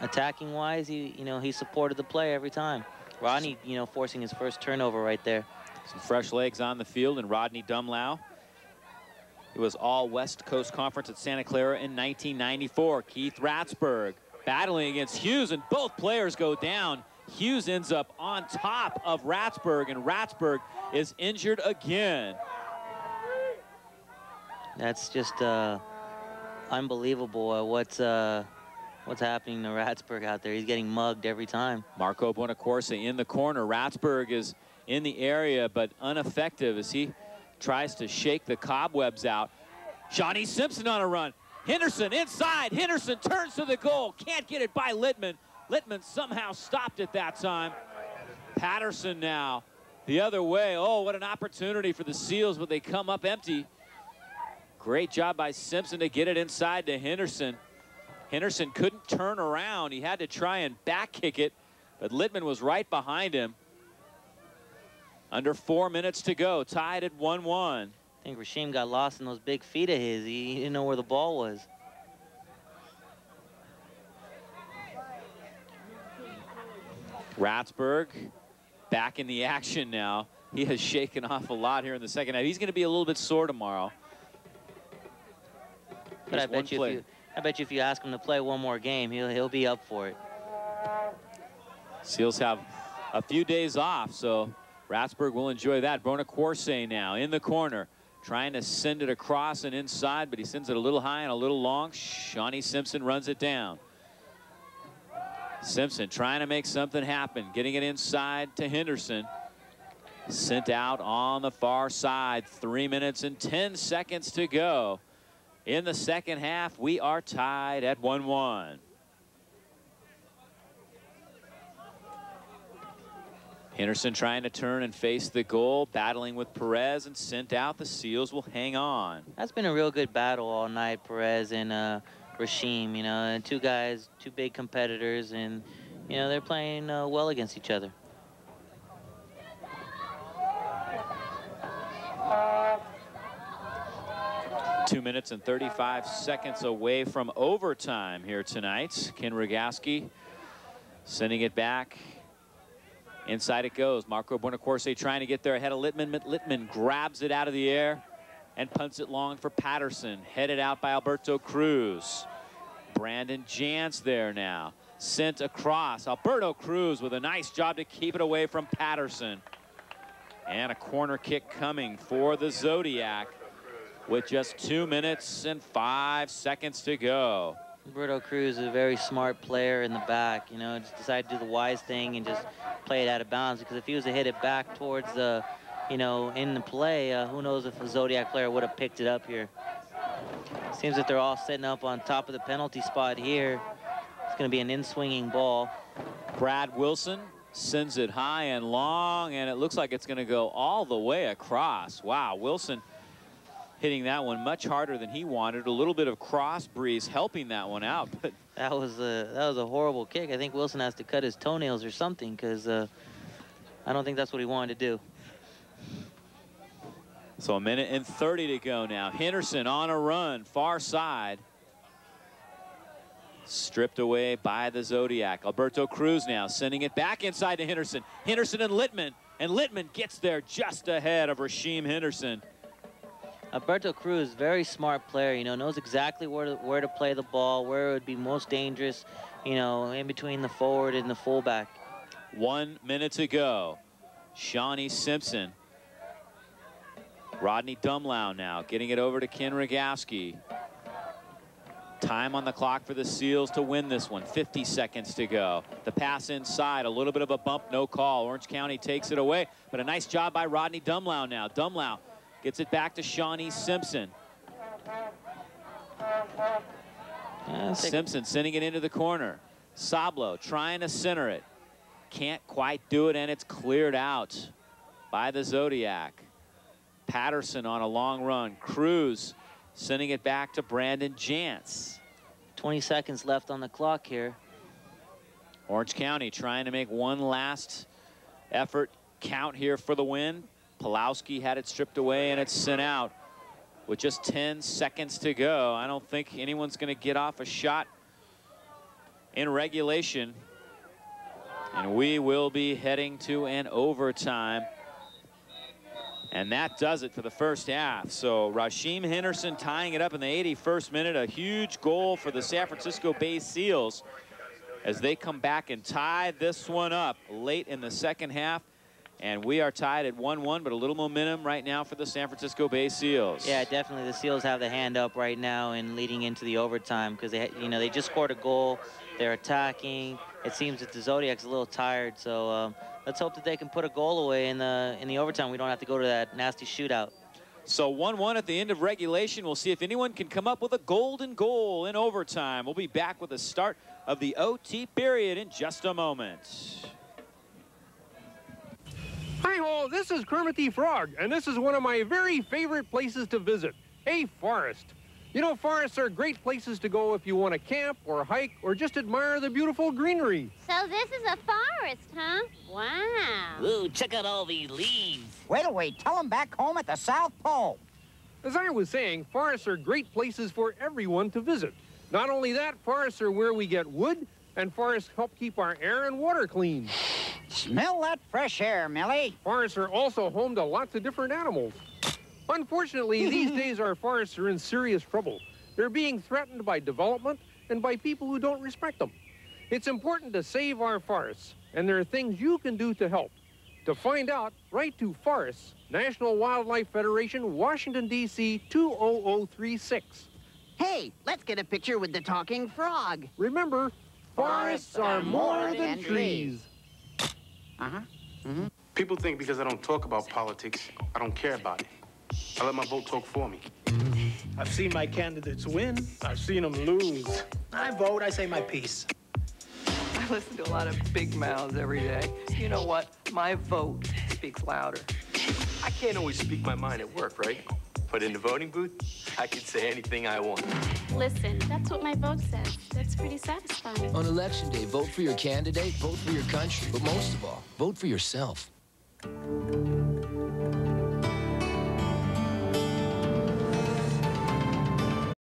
attacking wise, he, you know, he supported the play every time. Rodney, you know, forcing his first turnover right there. Some fresh legs on the field and Rodney Dumlau. It was all West Coast Conference at Santa Clara in 1994. Keith Ratsburg battling against Hughes and both players go down. Hughes ends up on top of Ratsburg, and Ratsburg is injured again. That's just uh, unbelievable uh, what's, uh, what's happening to Ratsburg out there. He's getting mugged every time. Marco Buonacorse in the corner. Ratsburg is in the area, but ineffective as he tries to shake the cobwebs out. Johnny Simpson on a run. Henderson inside. Henderson turns to the goal. Can't get it by Littman. Littman somehow stopped it that time. Patterson now the other way. Oh, what an opportunity for the Seals, but they come up empty. Great job by Simpson to get it inside to Henderson. Henderson couldn't turn around. He had to try and back kick it, but Littman was right behind him. Under four minutes to go, tied at 1-1. I think Rasheem got lost in those big feet of his. He didn't know where the ball was. Ratsburg back in the [laughs] action now. He has shaken off a lot here in the second half. He's going to be a little bit sore tomorrow. But I bet, you if you, I bet you if you ask him to play one more game, he'll, he'll be up for it. Seals have a few days off, so Ratsburg will enjoy that. Buonacorse now in the corner, trying to send it across and inside, but he sends it a little high and a little long. Shawnee Simpson runs it down. Simpson trying to make something happen, getting it inside to Henderson. Sent out on the far side. Three minutes and 10 seconds to go. In the second half, we are tied at 1-1. Henderson trying to turn and face the goal, battling with Perez and sent out. The Seals will hang on. That's been a real good battle all night, Perez and uh, Rasheem, you know, two guys, two big competitors, and, you know, they're playing uh, well against each other. Two minutes and 35 seconds away from overtime here tonight. Ken Rogaski sending it back. Inside it goes. Marco Buonacorsi trying to get there ahead of Littman. Littman grabs it out of the air and punts it long for Patterson. Headed out by Alberto Cruz. Brandon Jantz there now. Sent across. Alberto Cruz with a nice job to keep it away from Patterson. And a corner kick coming for the Zodiac with just two minutes and five seconds to go. Roberto Cruz is a very smart player in the back, you know, just decided to do the wise thing and just play it out of bounds because if he was to hit it back towards the, you know, in the play, uh, who knows if a Zodiac player would have picked it up here. Seems that they're all sitting up on top of the penalty spot here. It's going to be an in-swinging ball. Brad Wilson sends it high and long, and it looks like it's going to go all the way across. Wow, Wilson hitting that one much harder than he wanted. A little bit of cross breeze helping that one out. But that was a that was a horrible kick. I think Wilson has to cut his toenails or something because uh, I don't think that's what he wanted to do. So a minute and 30 to go now. Henderson on a run, far side. Stripped away by the Zodiac. Alberto Cruz now sending it back inside to Henderson. Henderson and Littman. And Littman gets there just ahead of Rasheem Henderson. Alberto Cruz, very smart player, you know, knows exactly where to, where to play the ball, where it would be most dangerous, you know, in between the forward and the fullback. One minute to go. Shawnee Simpson. Rodney Dumlau now getting it over to Ken Rogaski. Time on the clock for the Seals to win this one. 50 seconds to go. The pass inside, a little bit of a bump, no call. Orange County takes it away, but a nice job by Rodney Dumlau now. Dumlau gets it back to Shawnee Simpson. Simpson sending it into the corner. Sablo trying to center it. Can't quite do it, and it's cleared out by the Zodiac. Patterson on a long run. Cruz sending it back to Brandon Jantz. 20 seconds left on the clock here. Orange County trying to make one last effort count here for the win. Pulowski had it stripped away and it's sent out with just 10 seconds to go. I don't think anyone's going to get off a shot in regulation. And we will be heading to an overtime. And that does it for the first half. So Rasheem Henderson tying it up in the 81st minute. A huge goal for the San Francisco Bay Seals as they come back and tie this one up late in the second half. And we are tied at 1-1, but a little momentum right now for the San Francisco Bay Seals. Yeah, definitely. The Seals have the hand up right now and leading into the overtime because they, you know, they just scored a goal. They're attacking. It seems that the Zodiac's a little tired, so um, let's hope that they can put a goal away in the in the overtime. We don't have to go to that nasty shootout. So 1-1 at the end of regulation. We'll see if anyone can come up with a golden goal in overtime. We'll be back with the start of the OT period in just a moment. Hi ho, this is Kermit the Frog, and this is one of my very favorite places to visit, a forest. You know, forests are great places to go if you want to camp or hike or just admire the beautiful greenery. So this is a forest, huh? Wow. Ooh, check out all these leaves. Wait a wait, tell them back home at the South Pole. As I was saying, forests are great places for everyone to visit. Not only that, forests are where we get wood, and forests help keep our air and water clean. Smell that fresh air, Millie. Forests are also home to lots of different animals. Unfortunately, these [laughs] days our forests are in serious trouble. They're being threatened by development and by people who don't respect them. It's important to save our forests, and there are things you can do to help. To find out, write to Forests, National Wildlife Federation, Washington, D.C. 20036. Hey, let's get a picture with the talking frog. Remember, forests are more than trees. Uh-huh. Mm-hmm. People think because I don't talk about politics, I don't care about it. I let my vote talk for me. I've seen my candidates win. I've seen them lose. I vote, I say my piece. I listen to a lot of big mouths every day. You know what? My vote speaks louder. I can't always speak my mind at work, right? But in the voting booth, I can say anything I want. Listen, that's what my vote says. That's pretty satisfying. On election day, vote for your candidate, vote for your country, but most of all, vote for yourself.